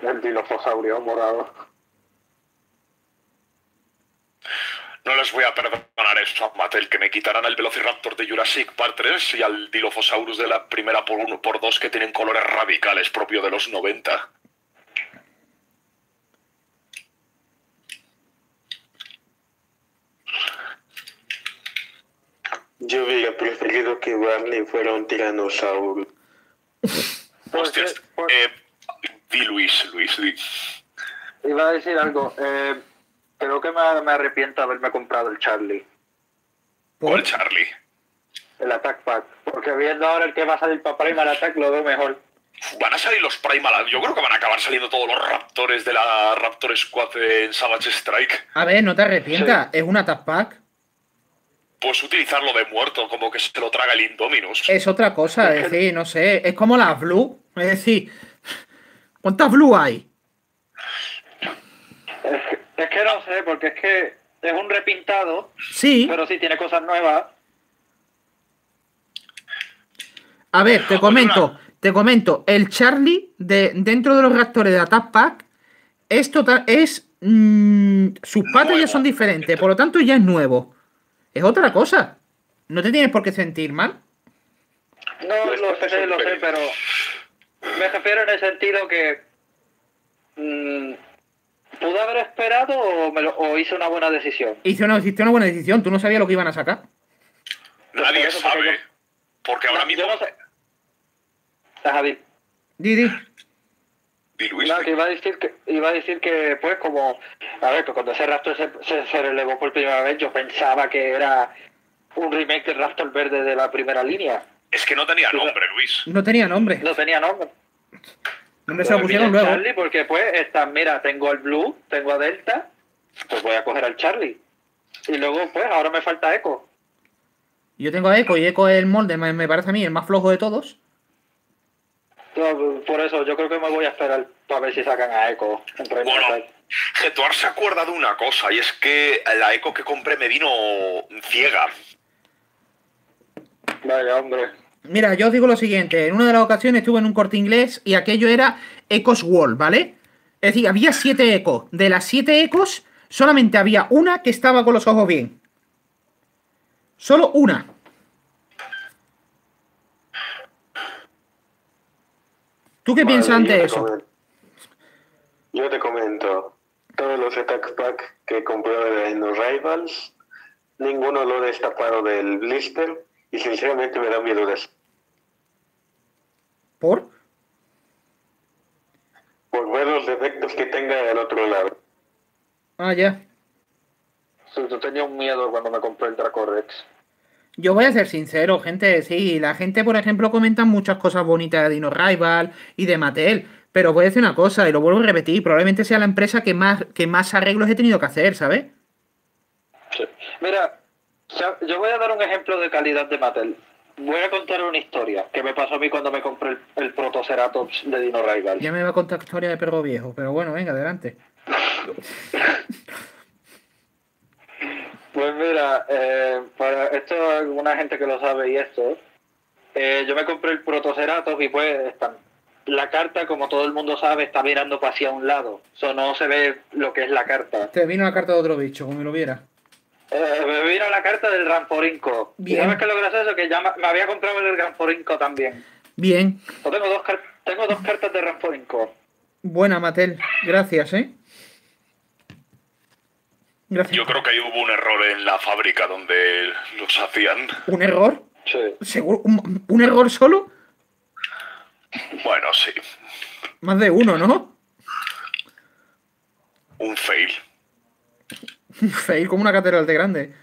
El dilofosaurio morado. No les voy a perdonar eso a Mattel, que me quitarán el Velociraptor de Jurassic Park 3 y al Dilophosaurus de la primera por uno por dos que tienen colores radicales propio de los 90. Yo hubiera preferido que Barney fuera un tiranosaurio. Hostias, Pues, eh, di Luis, Luis, Luis. Iba a decir algo. Eh, creo que me, me arrepiento de haberme comprado el Charlie, O el Charlie. el Attack Pack. Porque viendo ahora el que va a salir para Primal Attack lo veo mejor. Van a salir los Primal. Yo creo que van a acabar saliendo todos los Raptors de la Raptor Squad en Savage Strike. A ver, no te arrepientas, es una tap pack. Pues utilizarlo de muerto, como que se lo traga el Indominus. Es otra cosa, es decir, no sé, es como las Blue. Es decir, ¿cuántas Blue hay? Es que, no sé, porque es que es un repintado, Sí, pero sí tiene cosas nuevas. a ver, te comento, te comento, el Charlie de, dentro de los reactores de Tap Pack es total, es mm, sus patas ya son diferentes, por lo tanto ya es nuevo. Es otra cosa. No te tienes por qué sentir mal. No Los lo sé, lo sé, pero me refiero en el sentido que mm, pude haber esperado o, me lo- o hice una buena decisión. Hice una, hiciste una buena decisión, tú no sabías lo que iban a sacar. Nadie Por eso, porque sabe. Porque ahora No, mismo. yo no sé. Di- Didi. No, que iba a decir que iba a decir que pues como a ver que cuando ese Raptor se, se, se relevó por primera vez yo pensaba que era un remake del Raptor verde de la primera línea Es que no tenía nombre, Luis. No tenía nombre. no tenía nombre Nombre se lo pusieron mira, luego. Charlie porque pues está mira tengo al Blue tengo a Delta pues voy a coger al Charlie y luego pues ahora me falta Echo Yo tengo a Echo y Echo es el molde, me, me parece a mí, el más flojo de todos. No, por eso yo creo que me voy a esperar para ver si sacan a Echo Bueno. Getuar se acuerda de una cosa, y es que la eco que compré me vino ciega. vaya hombre Mira, yo os digo lo siguiente. En una de las ocasiones estuve en un corte inglés y aquello era Ecos Wall, ¿vale? Es decir, había siete ecos. De las siete ecos, solamente había una que estaba con los ojos bien. Solo una. ¿Tú qué Vale, piensas ante te eso? comento. Yo te comento, todos los attack pack que compré en los Rivals, ninguno lo he destapado del blister y sinceramente me da miedo de eso. ¿Por? Por ver los defectos que tenga del otro lado. Ah, ya. Sí, yo tenía un miedo cuando me compré el Dracorex Yo voy a ser sincero, gente. Sí, la gente, por ejemplo, comenta muchas cosas bonitas de Dino Rival y de Mattel. Pero voy a decir una cosa, y lo vuelvo a repetir, probablemente sea la empresa que más, que más arreglos he tenido que hacer, ¿sabes? Sí. Mira, yo voy a dar un ejemplo de calidad de Mattel. Voy a contar una historia que me pasó a mí cuando me compré el, el Protoceratops de Dino Rival. Ya me va a contar historia de perro viejo, pero bueno, venga, adelante. Pues mira, eh, para esto alguna gente que lo sabe y esto, eh, yo me compré el Protoceratops y pues están- la carta, como todo el mundo sabe, está mirando hacia un lado. Eso no se ve lo que es la carta. Te vino la carta de otro bicho, como lo viera. Eh, me vino la carta del Ramporinco. ¿Y Bien. sabes qué es lo gracioso? Que ya me, había comprado el Ramporinco también. Bien, Yo tengo dos, tengo dos cartas de Ramporinco. buena Mattel, gracias, ¿eh? Gracias. Yo creo que ahí hubo un error en la fábrica donde los hacían. ¿Un error? Sí. ¿Seguro? ¿Un, un error solo? Bueno, sí. Más de uno, ¿no? Un fail. Fail como una catedral de grande.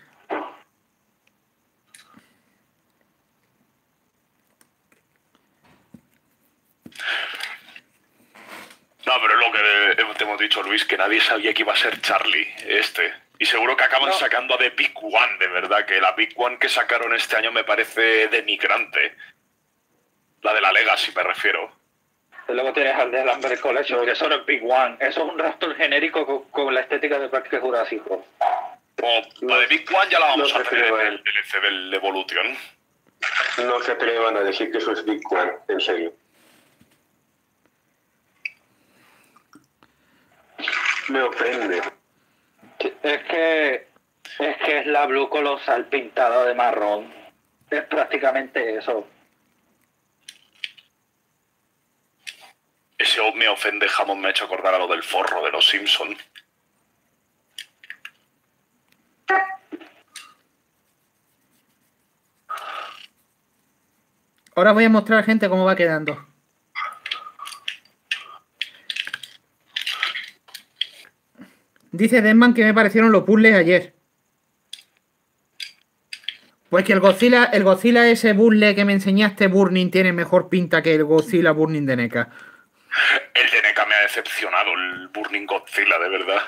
No, pero es lo que te hemos dicho, Luis, que nadie sabía que iba a ser Charlie, este. Y seguro que acaban No. sacando a The Big One, de verdad, que la Big One que sacaron este año me parece denigrante. La de la Legacy, me refiero. Y luego tienes al de Lambert Collection, que eso no es Big One. Eso es un Raptor genérico con, con la estética de Parque Jurásico. O la de Big One ya la vamos Los a hacer en el DLC del Evolution. No se atrevan a decir que eso es Big One, en serio. Me ofende. Es que Es que es la Blue Colosal pintada de marrón. Es prácticamente eso. Ese me ofende jamón me ha hecho acordar a lo del forro de los Simpson. Ahora voy a mostrar gente cómo va quedando. Dice Deadman que me parecieron los puzzles ayer. Pues que el Godzilla, el Godzilla ese puzzle que me enseñaste, Burning, tiene mejor pinta que el Godzilla Burning de NECA. El de NECA me ha decepcionado, el Burning Godzilla, de verdad.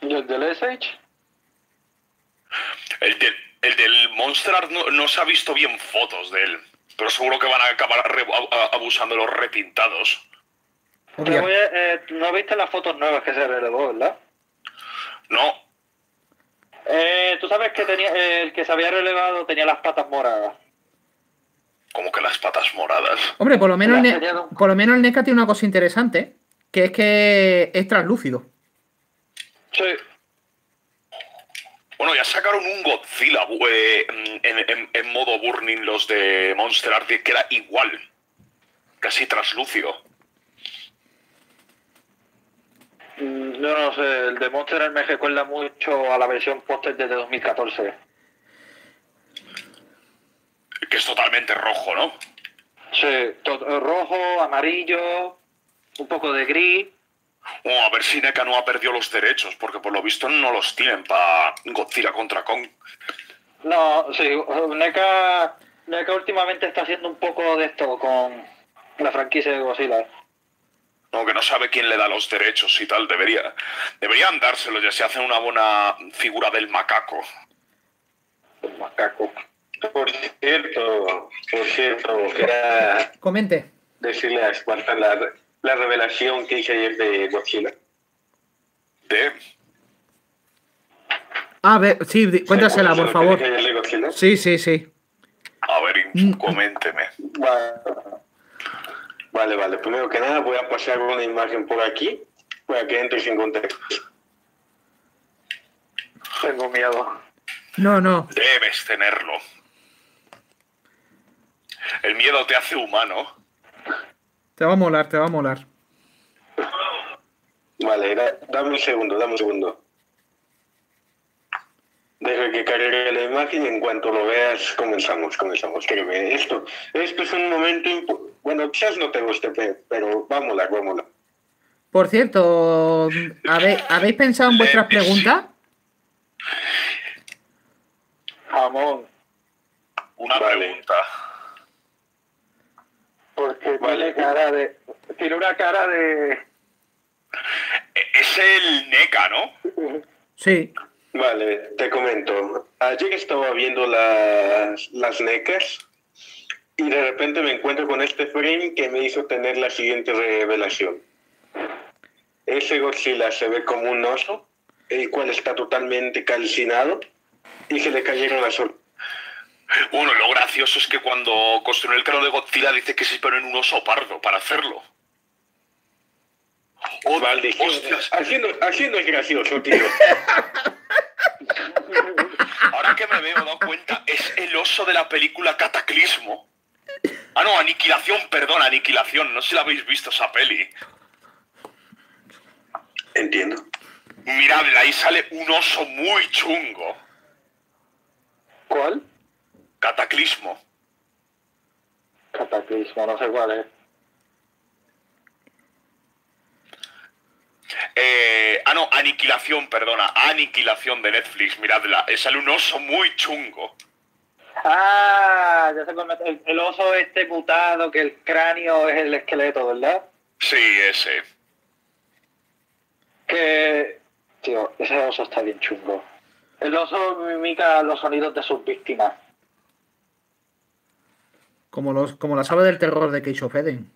¿Y el del SH? El, el del Monster Art no, se ha visto bien fotos de él, pero seguro que van a acabar abusando de los repintados. Eh, no viste las fotos nuevas que se relevó, ¿verdad? No. Eh, Tú sabes que tenía el que se había relevado tenía las patas moradas. ¿Cómo que las patas moradas? Hombre, por lo menos, el, por lo menos el NECA tiene una cosa interesante, que es que es translúcido. Sí. Bueno, ya sacaron un Godzilla eh, en, modo Burning los de Monster Art que era igual. Casi translúcido. Mm, yo no sé, el de Monster Art me recuerda mucho a la versión póster de 2014. Que es totalmente rojo, ¿no? Sí, rojo, amarillo, un poco de gris. Oh, a ver si NECA no ha perdido los derechos, porque por lo visto no los tienen para Godzilla contra Kong. No, sí, NECA, NECA últimamente está haciendo un poco de esto con la franquicia de Godzilla. No, que no sabe quién le da los derechos y tal, debería, deberían dárselos ya se hacen una buena figura del macaco. El macaco. Por cierto, por cierto, era... Comente. Decirle a Spartan la la revelación que hice ayer de Godzilla. ¿De? Ah, ver, sí, cuéntasela, por favor. Sí, sí, sí. A ver, mm. coménteme. Vale, vale. Primero que nada voy a pasar una imagen por aquí para que entre sin contexto. Tengo miedo. No, no. Debes tenerlo. El miedo te hace humano. Te va a molar, te va a molar. Vale, dame un segundo, dame un segundo. Deja que cargue la imagen y en cuanto lo veas comenzamos, comenzamos. Créeme, esto, esto es un momento... Bueno, quizás no te guste, pero va a molar, va a molar. Por cierto, ¿habéis, pensado en vuestras preguntas? Jamón. Una pregunta. Porque tiene cara de. Tiene una cara de. Es el NECA, ¿no? Sí. Vale, te comento. Ayer estaba viendo las, las NECAs y de repente me encuentro con este frame que me hizo tener la siguiente revelación. Ese Godzilla se ve como un oso, el cual está totalmente calcinado y se le cayeron las orejas bueno, lo gracioso es que cuando construyó el cráneo de Godzilla dice que se ponen un oso pardo para hacerlo. Oh, vale, así, no, es gracioso, tío. Ahora que me veo dado cuenta, es el oso de la película Cataclismo. Ah, no, Aniquilación, perdón, Aniquilación. No sé si la habéis visto esa peli. Entiendo. Miradla, ahí sale un oso muy chungo. ¿Cuál? Cataclismo. Cataclismo, no sé cuál es. Eh, ah, no, Aniquilación, perdona. Aniquilación de Netflix, miradla. Es un oso muy chungo. Ah, ya sé el, el oso este mutado, que el cráneo es el esqueleto, ¿verdad? Sí, ese. Que. Tío, ese oso está bien chungo. El oso mimica los sonidos de sus víctimas. Como, los, como la sala del terror de Cage of Eden.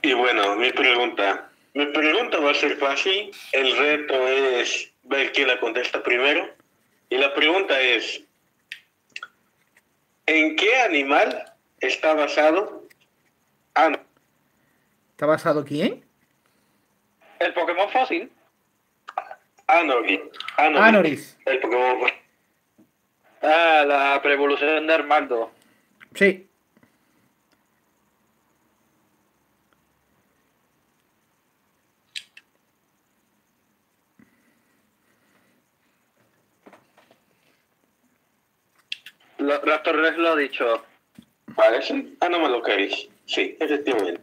Y bueno, mi pregunta. Mi pregunta va a ser fácil. El reto es ver quién la contesta primero. Y la pregunta es, ¿en qué animal está basado? Ah, ¿Está basado quién? El Pokémon fósil. Anoris. Anoris. El Pokémon. Ah, la preevolución de Armando. Sí. Lo, Raptor lo ha dicho. Vale. Ah, no me lo queréis. Sí, efectivamente.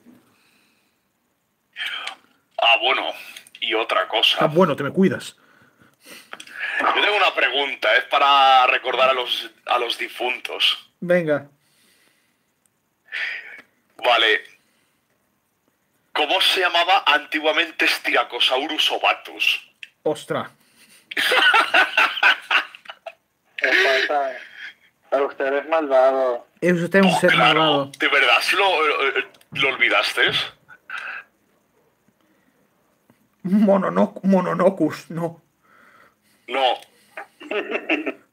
Ah, bueno. Y otra cosa. Ah, bueno, te me cuidas. Yo tengo una pregunta, es para recordar a los, a los difuntos. Venga. Vale. ¿Cómo se llamaba antiguamente Styracosaurus ovatus? Ostra. Usted es malvado. Es usted un Oh, ser claro. malvado. ¿De verdad si lo, eh, lo olvidaste? Monono- Mononocus, no. No.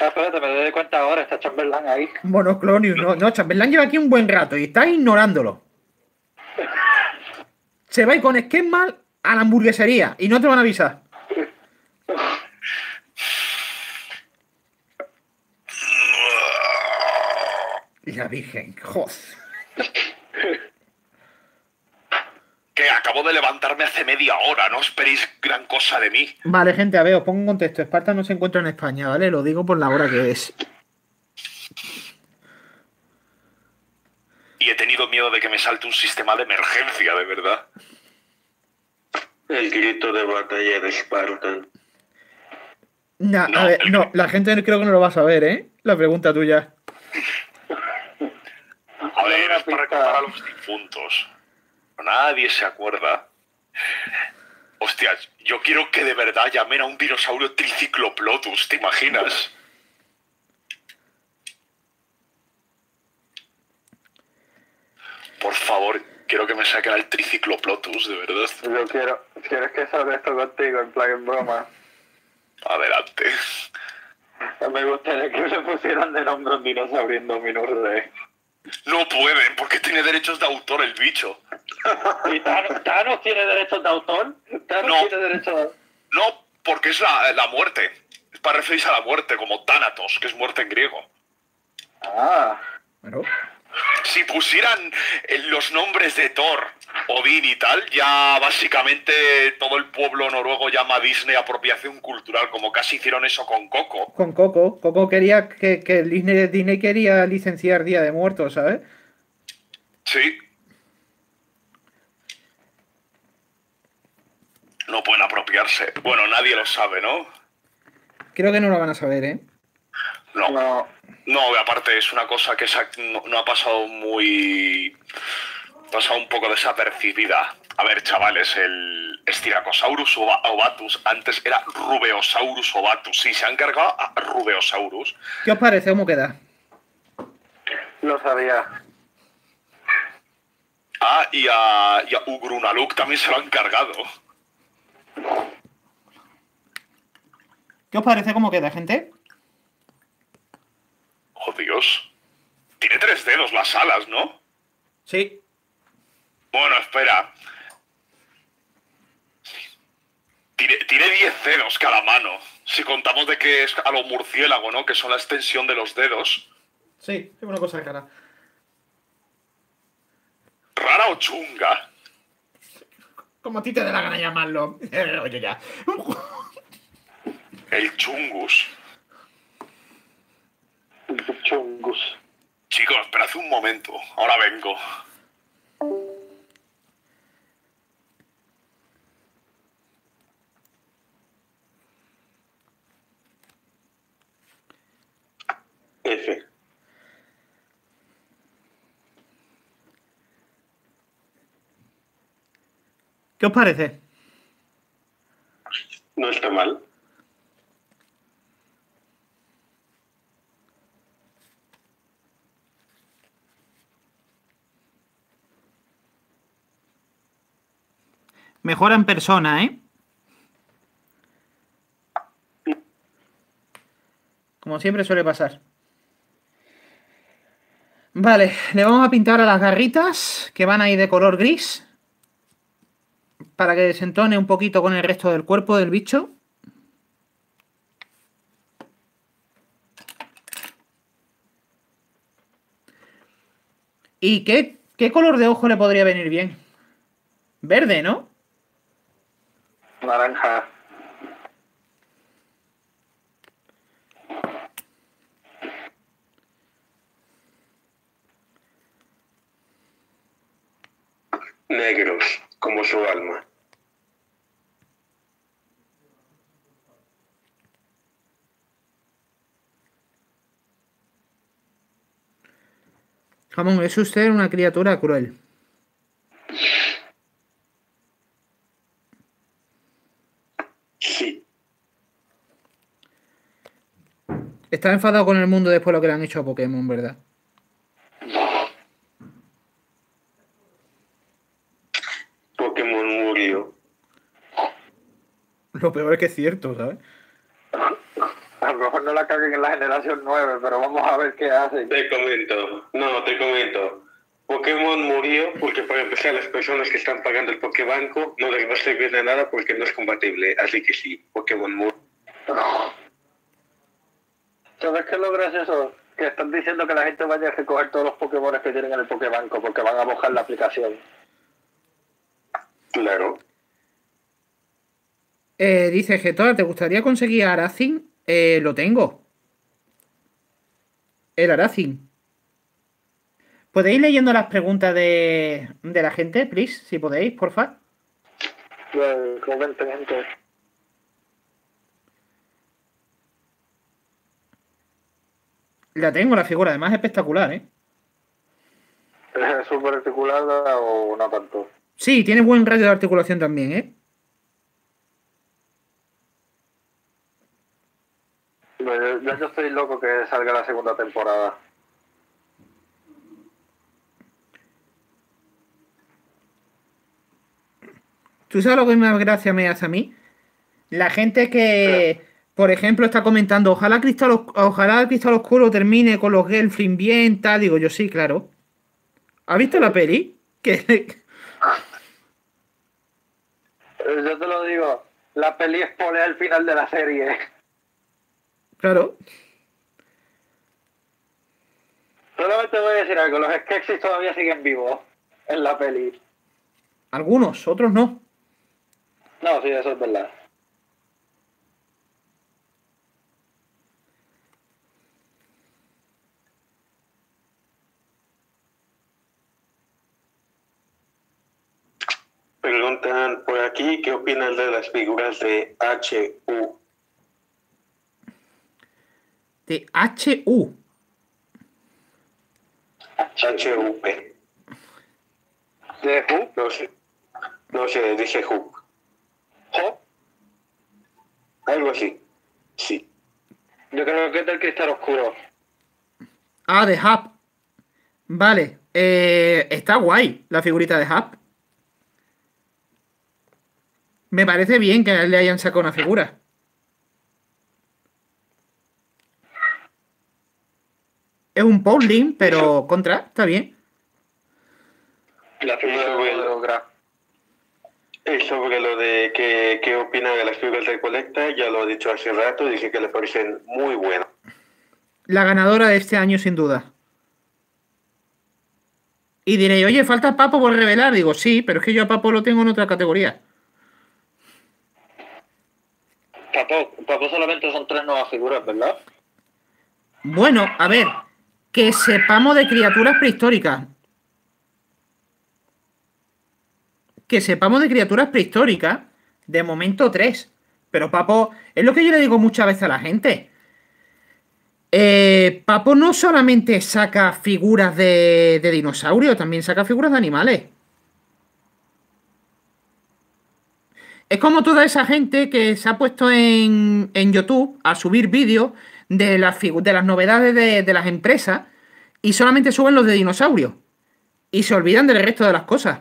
Ah, espérate, me doy cuenta ahora, está Chamberlain ahí. Monoclonius, no. No, Chambelán lleva aquí un buen rato y está ignorándolo. Se va a ir con Skemmal a la hamburguesería y no te van a avisar. Y la Virgen, joder. Que acabo de levantarme hace media hora, no esperéis gran cosa de mí. Vale, gente, a ver, os pongo en contexto. Esparta no se encuentra en España, ¿vale? Lo digo por la hora que es. Y he tenido miedo de que me salte un sistema de emergencia, de verdad. El grito de batalla de Spartan. Na- No, a ver, el- no, la gente creo que no lo va a saber, ¿eh? La pregunta tuya. A ver, es para recordar a los difuntos. Nadie se acuerda. Hostias, yo quiero que de verdad llamen a un dinosaurio tricicloplotus, ¿te imaginas? Por favor, quiero que me saquen al tricicloplotus, de verdad. Yo quiero, ¿quieres que salga esto contigo en plan en broma? Adelante. Me gustaría que le pusieran de nombre un dinosaurio Indominus Rex. No pueden, porque tiene derechos de autor el bicho. ¿Y Thanos, Thanos tiene derechos de autor? ¿Thanos No. tiene derechos de No, porque es la, la muerte. Es para referirse a la muerte, como Thanatos, que es muerte en griego. Ah, Bueno, Si pusieran eh, los nombres de Thor, Odín y tal, ya básicamente todo el pueblo noruego llama a Disney apropiación cultural, como casi hicieron eso con Coco. con Coco. Coco quería que, que Disney, Disney quería licenciar Día de Muertos, ¿sabes? Sí. No pueden apropiarse. Bueno, nadie lo sabe, ¿no? Creo que no lo van a saber, ¿eh? No. no. No, aparte es una cosa que no, no ha pasado muy... ha pasado un poco desapercibida. A ver, chavales, el Styracosaurus ova- ovatus antes era Rubeosaurus ovatus. Sí, se han cargado a Rubeosaurus. ¿Qué os parece? ¿Cómo queda? Lo sabía. Ah, y a, y a Ugrunaluk también se lo han cargado. ¿Qué os parece? ¿Cómo queda, gente? Oh, Dios. Tiene tres dedos las alas, ¿no? Sí. Bueno, espera. Tiene, tiene diez dedos cada mano. Si contamos de que es a lo murciélago, ¿no? Que son la extensión de los dedos. Sí, es una cosa de cara. Rara o chunga. Como a ti te dé la gana llamarlo. Oye, ya. El chungus. Chungus. Chicos, esperad un momento. Ahora vengo. F. ¿Qué os parece? No está mal. Mejora en persona, ¿eh? Como siempre suele pasar. Vale, le vamos a pintar a las garritas que van ahí de color gris para que desentone un poquito con el resto del cuerpo del bicho. ¿Y qué, qué color de ojo le podría venir bien? Verde, ¿no? Naranja. Negros, como su alma. Jamón, es usted una criatura cruel. Sí. Está enfadado con el mundo después de lo que le han hecho a Pokémon, ¿verdad? Pokémon murió. Lo peor es que es cierto, ¿sabes? A lo mejor no la caguen en la generación 9, pero vamos a ver qué hacen. Te comento. No, te comento. Pokémon murió porque para empezar las personas que están pagando el Pokébanco no les va a servir de nada porque no es compatible. Así que sí, Pokémon murió. ¿Sabes qué es lo gracioso? Que están diciendo que la gente vaya a recoger todos los Pokémon que tienen en el Pokébanco porque van a mojar la aplicación. Claro. Eh, dice Getor, ¿te gustaría conseguir a Aracin? Eh, lo tengo. El Aracin. ¿Podéis ir leyendo las preguntas de, de la gente, please? Si podéis, porfa. Gente. La tengo, la figura, además es espectacular, ¿eh? ¿Es súper articulada o no tanto? Sí, tiene buen radio de articulación también, ¿eh? Yo estoy loco que salga la segunda temporada. ¿Tú sabes lo que más gracia me hace a mí? La gente que, por ejemplo, está comentando, ojalá Cristal, ojalá Cristal Oscuro termine con los Gelfling bien, tal. Digo yo, sí, claro. ¿Has visto la peli? Que, Yo te lo digo, la peli espolea el final de la serie. claro. Solamente voy a decir algo, los Skeksis todavía siguen vivos en la peli. Algunos, otros no. No, sí, eso es verdad. Preguntan por aquí, ¿qué opinas de las figuras de HU? De HU. HUP. ¿De Who? No sé. No sé, dice Hook. ¿Ho? Algo así. Sí. Yo creo que es del cristal oscuro. Ah, de Hub. Vale. eh, está guay la figurita de Hub. Me parece bien que le hayan sacado una figura. Es un Pauling, pero contra, está bien. La figura de. Y sobre lo de qué, qué opina de las figuras de colecta, ya lo he dicho hace rato, dije que le parecen muy buenas. La ganadora de este año, sin duda. Y diréis, oye, falta Papo por revelar. Digo, sí, pero es que yo a Papo lo tengo en otra categoría. Papo, Papo solamente son tres nuevas figuras, ¿verdad? Bueno, a ver, que sepamos de criaturas prehistóricas. Que sepamos de criaturas prehistóricas, de momento tres. Pero Papo, es lo que yo le digo muchas veces a la gente. Eh, Papo no solamente saca figuras de, de dinosaurios, también saca figuras de animales. Es como toda esa gente que se ha puesto en, en YouTube a subir vídeos de las, de las novedades de, de las empresas y solamente suben los de dinosaurios. Y se olvidan del resto de las cosas.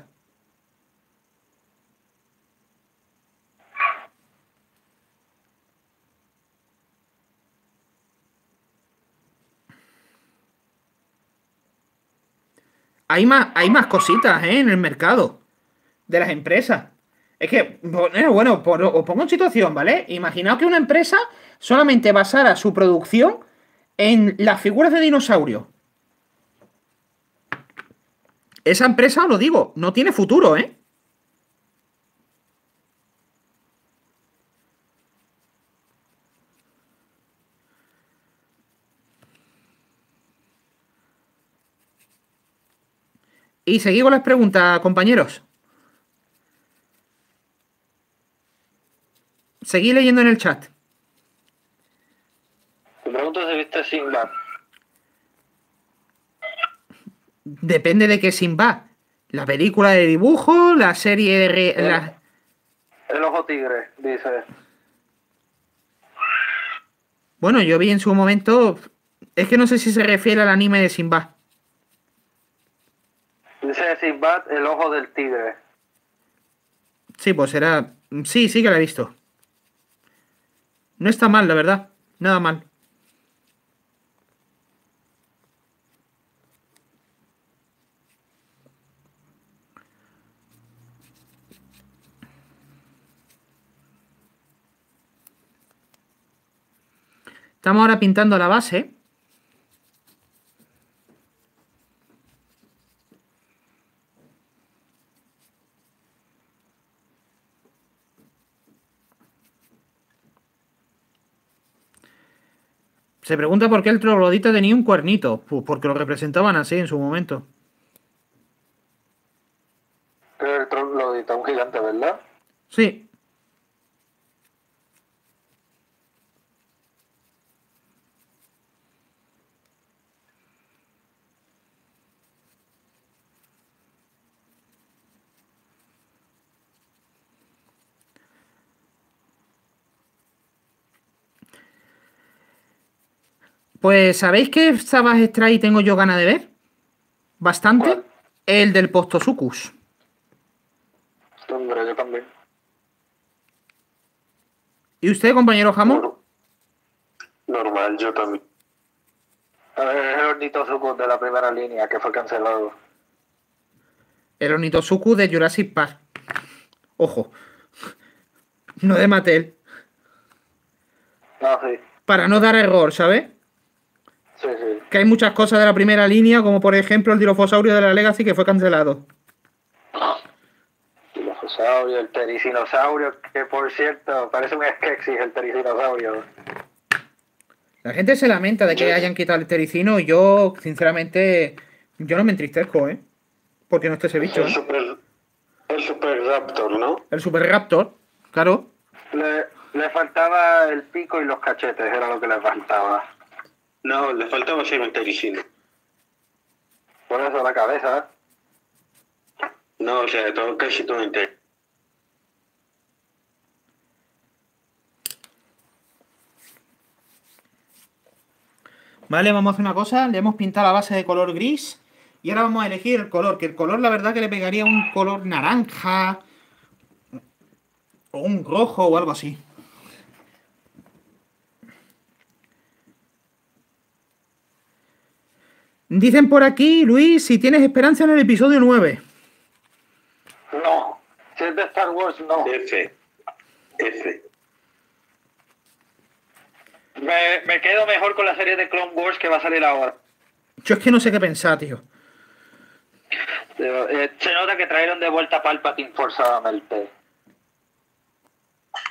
Hay más, hay más cositas ¿eh? en el mercado de las empresas. Es que, bueno, por- os pongo en situación, ¿vale? Imaginaos que una empresa solamente basara su producción en las figuras de dinosaurios. esa empresa, lo digo, no tiene futuro, ¿eh? Y seguimos con las preguntas, compañeros. Seguí leyendo en el chat. Te pregunto si viste Sinbad. Depende de qué Sinbad. La película de dibujo, la serie de... El, el ojo tigre, dice. Bueno, yo vi en su momento... Es que no sé si se refiere al anime de Sinbad. Dice Sinbad, el ojo del tigre. Sí, pues era... Sí, sí que la he visto. No está mal, la verdad. Nada mal. Estamos ahora pintando la base. Se pregunta por qué el troglodita tenía un cuernito. Pues porque lo representaban así en su momento. el troglodita, un gigante, ¿verdad? Sí. Pues, ¿sabéis qué Savage Strike tengo yo ganas de ver? Bastante. El del Postosucus. Hombre, yo también. ¿Y usted, compañero Jamón? Normal, yo también. Es el Ornitosucus de la primera línea que fue cancelado. El Ornitosucus de Jurassic Park. Ojo. No de Mattel. Ah, sí. Para no dar error, ¿sabes? Que hay muchas cosas de la primera línea, como por ejemplo el Dilofosaurio de la Legacy que fue cancelado. Dilofosaurio, el Tericinosaurio, que por cierto, parece un Skeksis el Tericinosaurio. La gente se lamenta de que hayan quitado el Tericino y yo, sinceramente, yo no me entristezco, ¿eh? Porque no esté ese bicho. El, ¿eh? super, el Super Raptor, ¿no? El Super Raptor, claro. Le, le faltaba el pico y los cachetes, era lo que le faltaba. No, le faltaba ser un tericino. Por eso la cabeza. No, o sea, todo, casi todo entero. Vale, vamos a hacer una cosa. Le hemos pintado la base de color gris. Y ahora vamos a elegir el color. Que el color, la verdad, que le pegaría un color naranja. O un rojo o algo así. Dicen por aquí, Luis, si tienes esperanza en el episodio 9. No, si es de Star Wars, no. F. F. Me, me, quedo mejor con la serie de Clone Wars que va a salir ahora. Yo es que no sé qué pensar, tío. Eh, se nota que trajeron de vuelta a Palpatine forzadamente.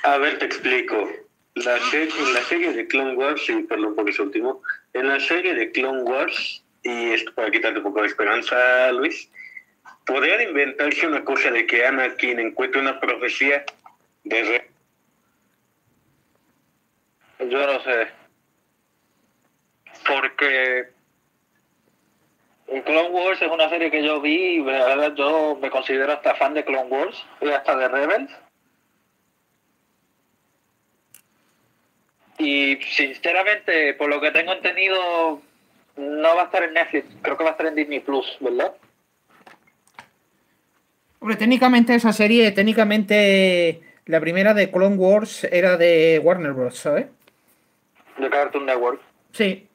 A ver, te explico. La serie, la serie de Clone Wars, sí, perdón por ese último. En la serie de Clone Wars y esto para quitarte un poco de esperanza, Luis, podrían inventarse una cosa de que Anakin encuentre una profecía de... Yo no sé. Porque Clone Wars es una serie que yo vi y yo me considero hasta fan de Clone Wars y hasta de Rebels. Y sinceramente, por lo que tengo entendido, no va a estar en Netflix, creo que va a estar en Disney Plus, ¿verdad? Hombre, técnicamente esa serie, técnicamente la primera de Clone Wars era de Warner Bros., ¿sabes? De Cartoon Network. Sí.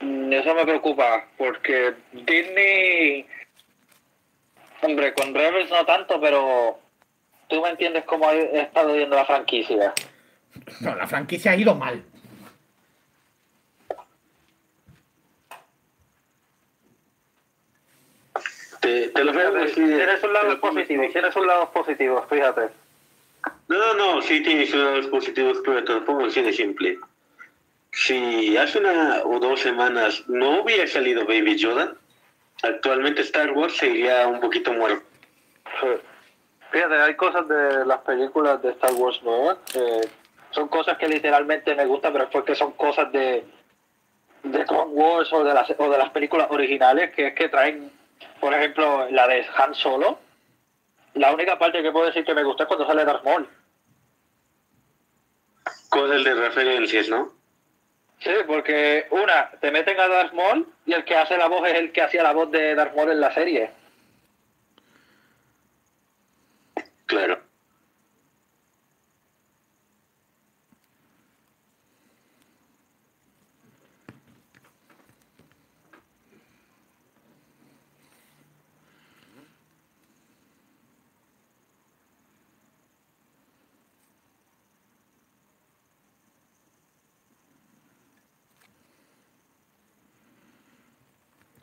Mm, eso me preocupa, porque Disney. Hombre, con Rebels no tanto, pero tú me entiendes cómo he estado viendo la franquicia. No, la franquicia ha ido mal. Te, te lo voy a decir. Tienes un lado positivo, tienes un lado positivo, fíjate. No, no, no, sí tiene sus lados positivos, pero te lo pongo así de simple. Si hace una o dos semanas no hubiera salido Baby Yoda, actualmente Star Wars sería un poquito muerto. Sí. Fíjate, hay cosas de las películas de Star Wars nuevas que son cosas que literalmente me gustan, pero es porque son cosas de, de Clone Wars o de, las, o de las películas originales, que es que traen, por ejemplo, la de Han Solo. La única parte que puedo decir que me gusta es cuando sale Darth Maul. Cosas de referencias, ¿no? Sí, porque una, te meten a Darth Maul y el que hace la voz es el que hacía la voz de Darth Maul en la serie. Claro.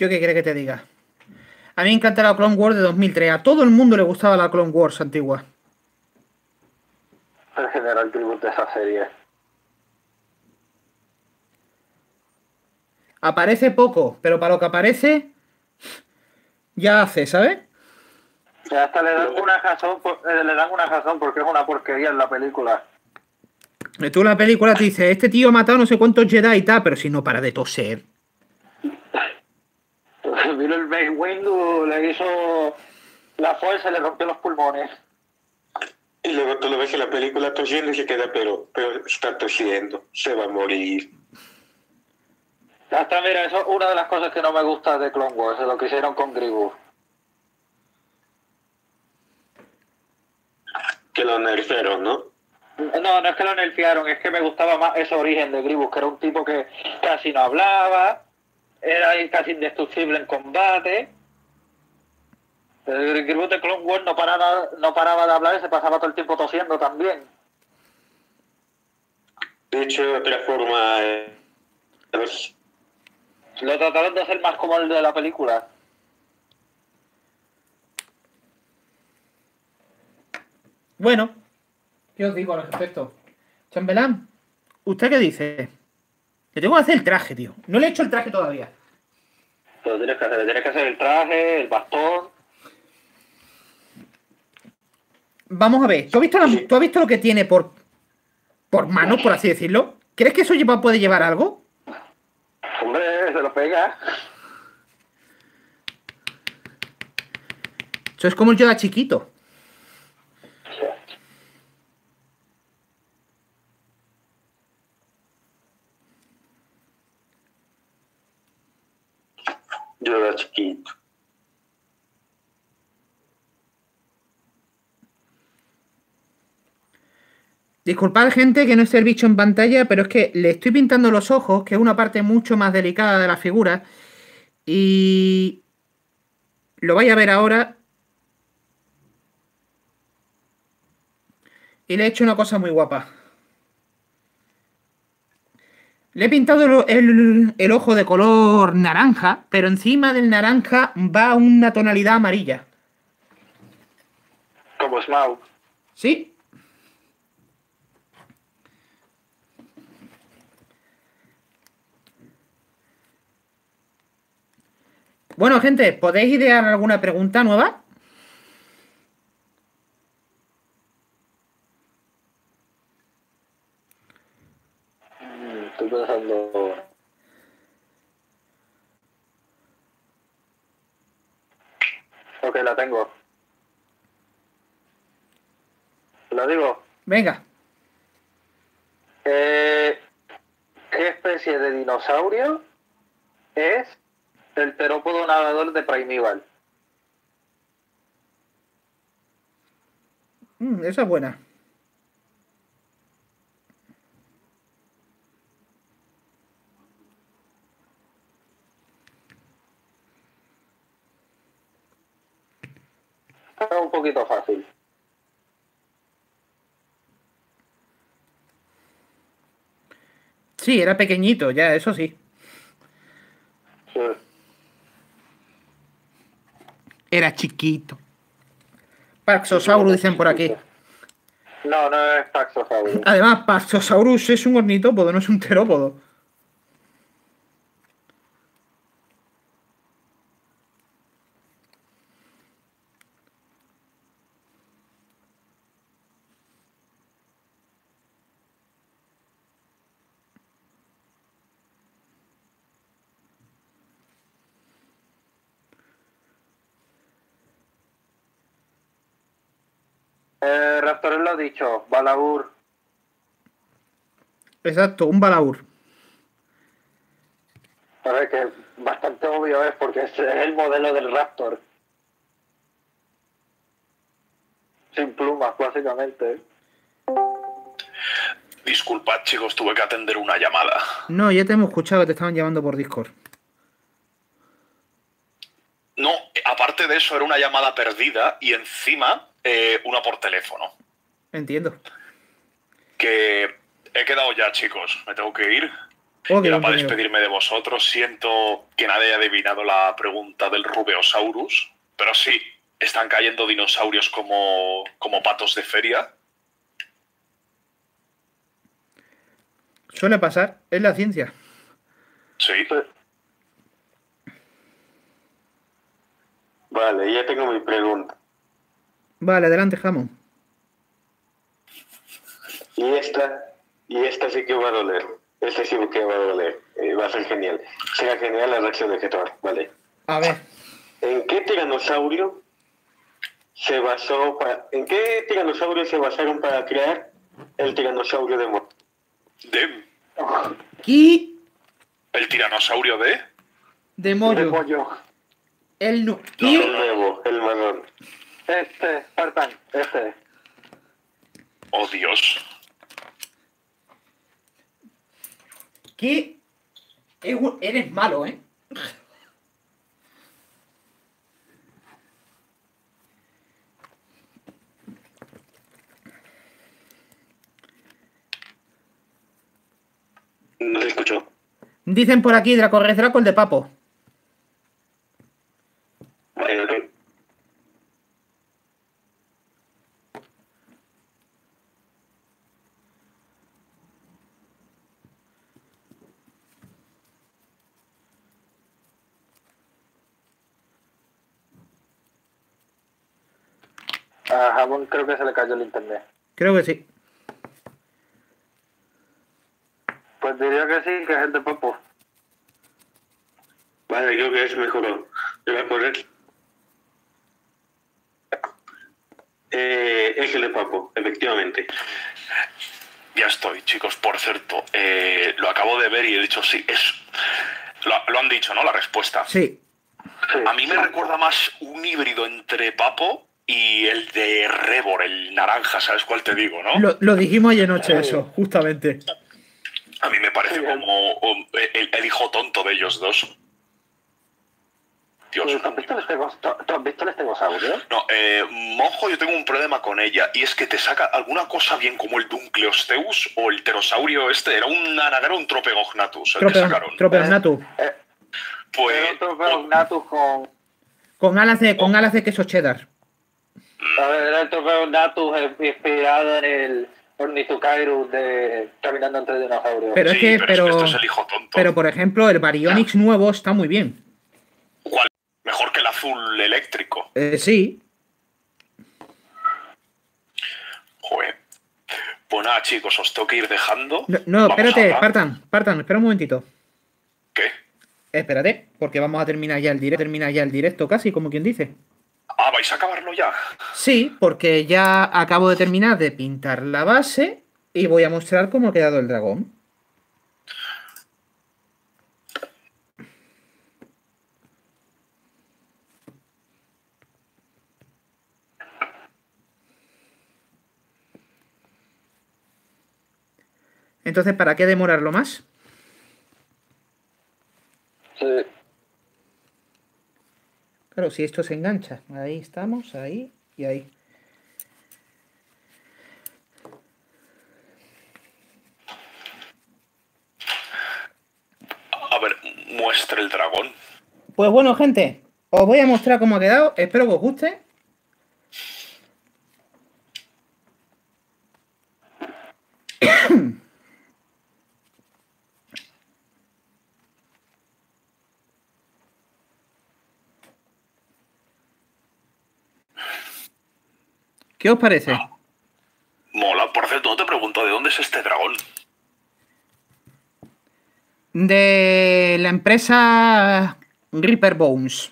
¿Yo qué quiere que te diga? A mí me encanta la Clone Wars de 2003. A todo el mundo le gustaba la Clone Wars antigua. En general, tributo de esa serie. Aparece poco, pero para lo que aparece, ya hace, ¿sabes? Y hasta le dan una razón, eh, le dan una razón porque es una porquería en la película. Tú en la película te dices, este tío ha matado no sé cuántos Jedi y tal, pero si no para de toser. Vino el Mace Windu, le hizo la fuerza y le rompió los pulmones. Y luego tú lo ves en la película tosiendo y se queda, pero, pero está tosiendo, se va a morir. Hasta mira, eso es una de las cosas que no me gusta de Clone Wars, lo que hicieron con Grievous. Que lo nerfearon, ¿no? No, no es que lo nerfearon, es que me gustaba más ese origen de Grievous, que era un tipo que casi no hablaba, era casi indestructible en combate. El Grievous de Clone Wars no paraba, no paraba de hablar y se pasaba todo el tiempo tosiendo también. De hecho, otra forma... eh, Lo trataron de hacer más como el de la película. Bueno, ¿qué os digo al respecto? Chambelán, ¿usted qué dice? Le tengo que hacer el traje, tío. No le he hecho el traje todavía. Pero tienes que hacer, tienes que hacer el traje, el bastón. Vamos a ver, ¿tú has visto, la- tú has visto lo que tiene por, por mano, por así decirlo? ¿Crees que eso lleva, puede llevar algo? Hombre, se lo pega. Eso es como el Yoda chiquito. Yo era chiquito. Disculpad, gente, que no esté el bicho en pantalla, pero es que le estoy pintando los ojos, que es una parte mucho más delicada de la figura. Y lo vais a ver ahora. Y le he hecho una cosa muy guapa. Le he pintado el, el- el ojo de color naranja, pero encima del naranja va una tonalidad amarilla. Como Smaug. ¿Sí? Bueno, gente, ¿podéis idear alguna pregunta nueva? Pensando. Ok, la tengo. ¿La digo? Venga. Eh, ¿Qué especie de dinosaurio es el terópodo nadador de Primeval? Mm, esa es buena. Un poquito fácil. Sí, era pequeñito, ya, eso sí. Sí. Era chiquito. Paxosaurus dicen por aquí. No, no es Paxosaurus. Además, Paxosaurus es un ornitópodo, no es un terópodo. Eh, Raptor lo ha dicho, Balaur. Exacto, un balaur. A ver, que bastante obvio es porque es el modelo del Raptor. Sin plumas, básicamente. Disculpad, chicos, tuve que atender una llamada. No, ya te hemos escuchado que te estaban llamando por Discord. No, aparte de eso, era una llamada perdida y encima eh, una por teléfono. Entiendo. Que he quedado ya, chicos. Me tengo que ir. Ok, y ahora para despedirme de vosotros, siento que nadie haya adivinado la pregunta del Rubeosaurus. Pero sí, están cayendo dinosaurios como, como patos de feria. Suele pasar, es la ciencia. Sí. Vale, ya tengo mi pregunta. Vale, adelante, Jamón. Y esta, y esta sí que va a doler. Esta sí que va a doler. Eh, va a ser genial. Será genial la reacción de Getor. Vale. A ver. ¿En qué tiranosaurio se basó para, ¿En qué tiranosaurio se basaron para crear el tiranosaurio de Mo? De, Ki el tiranosaurio de. de De mollo. pollo. El. Ki El nuevo, el marrón. Este, Spartan, este. Oh, Dios. Un- eres malo, ¿eh? No se escuchó. Dicen por aquí Draco Red Draco el de Papo. Vale, A Jabón creo que se le cayó el internet. Creo que sí. Pues diría que sí, que es el de Papo. Vale, creo que es mejor. Yo voy a poner. Eh, es el de Papo, efectivamente. Ya estoy, chicos. Por cierto, eh, lo acabo de ver y he dicho sí. Es. Lo, lo han dicho, ¿no? La respuesta. Sí. Sí. A mí me recuerda más un híbrido entre Papo y el de Rebor, el naranja, ¿sabes cuál te digo, no? Lo, lo dijimos ayer noche eso, justamente. A mí me parece como um, el, el hijo tonto de ellos dos. Dios. ¿Tú has visto el estegos- tú- tú has visto el estegosaurio? No, eh, Monjo, yo tengo un problema con ella y es que te saca alguna cosa bien como el Duncleosteus o el pterosaurio este. Era un anagrero, un Tropegognatus, el que sacaron. Tropeognatu. Eh, Pues, Era otro Feognatus con... Con alas de, con alas de queso cheddar. A ver, era el trofeo Natus eh, inspirado en el Ornithocairus de Caminando entre dinosaurios. Pero sí, es que, pero, pero, es que esto es el hijo tonto. pero por ejemplo, el Baryonyx nuevo está muy bien. ¿Cuál? Mejor que el azul eléctrico. Eh, sí. Joder. Pues nada, chicos, os tengo que ir dejando. No, espérate. Partan, Partan, espera un momentito. ¿Qué? Espérate, porque vamos a terminar ya el directo, terminar ya el directo casi, como quien dice. Ah, ¿vais a acabarlo ya? Sí, porque ya acabo de terminar de pintar la base y voy a mostrar cómo ha quedado el dragón. Entonces, ¿para qué demorarlo más? Sí. Claro, si esto se engancha. Ahí estamos, ahí y ahí. A ver, muestre el dragón. Pues bueno, gente, Os voy a mostrar cómo ha quedado. Espero que os guste. ¿Qué os parece? Mola, por cierto, no te pregunto de dónde es este dragón. De la empresa Reaper Bones.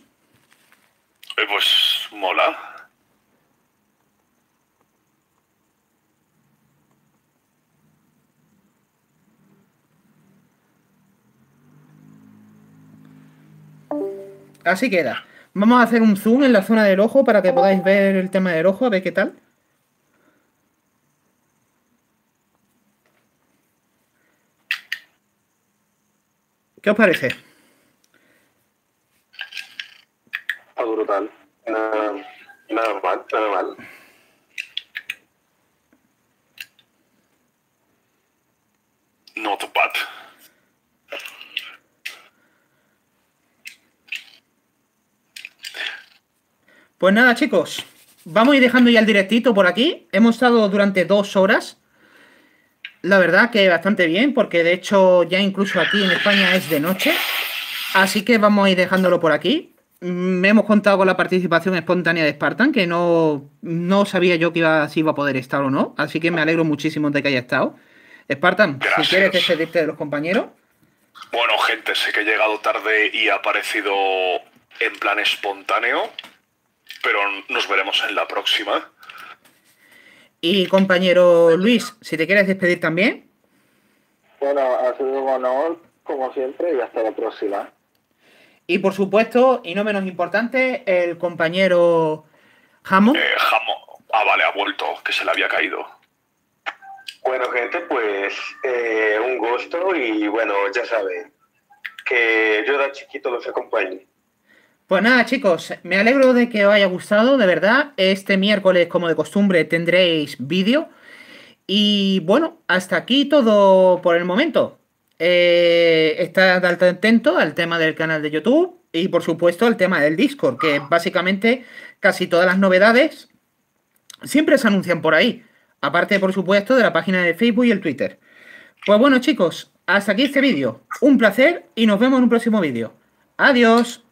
Eh, pues mola. Así queda. Vamos a hacer un zoom en la zona del ojo para que podáis ver el tema del ojo, a ver qué tal. ¿Qué os parece? Está brutal. Nada, nada mal, nada mal. Not bad. Pues nada, chicos. Vamos a ir dejando ya el directito por aquí. Hemos estado durante dos horas. La verdad que bastante bien, porque de hecho ya incluso aquí en España es de noche. Así que vamos a ir dejándolo por aquí. Me hemos contado con la participación espontánea de Spartan, que no, no sabía yo que iba, si iba a poder estar o no. Así que me alegro muchísimo de que haya estado. Spartan, Gracias. si quieres despedirte de los compañeros. Bueno, gente, sé que he llegado tarde y ha aparecido en plan espontáneo, pero nos veremos en la próxima. Y compañero Luis, si te quieres despedir también. Bueno, ha sido un honor, como siempre, y hasta la próxima. Y por supuesto, y no menos importante, el compañero Hammond. Eh, Jamo. Ah, vale, ha vuelto, que se le había caído. Bueno, gente, pues eh, un gusto y bueno, ya saben, que yo de chiquito los acompañe. Pues nada, chicos, me alegro de que os haya gustado, de verdad. Este miércoles, como de costumbre, tendréis vídeo. Y bueno, hasta aquí todo por el momento. Eh, estad atento al tema del canal de YouTube y por supuesto al tema del Discord, que básicamente casi todas las novedades siempre se anuncian por ahí. Aparte, por supuesto, de la página de Facebook y el Twitter. Pues bueno, chicos, hasta aquí este vídeo. Un placer y nos vemos en un próximo vídeo. Adiós.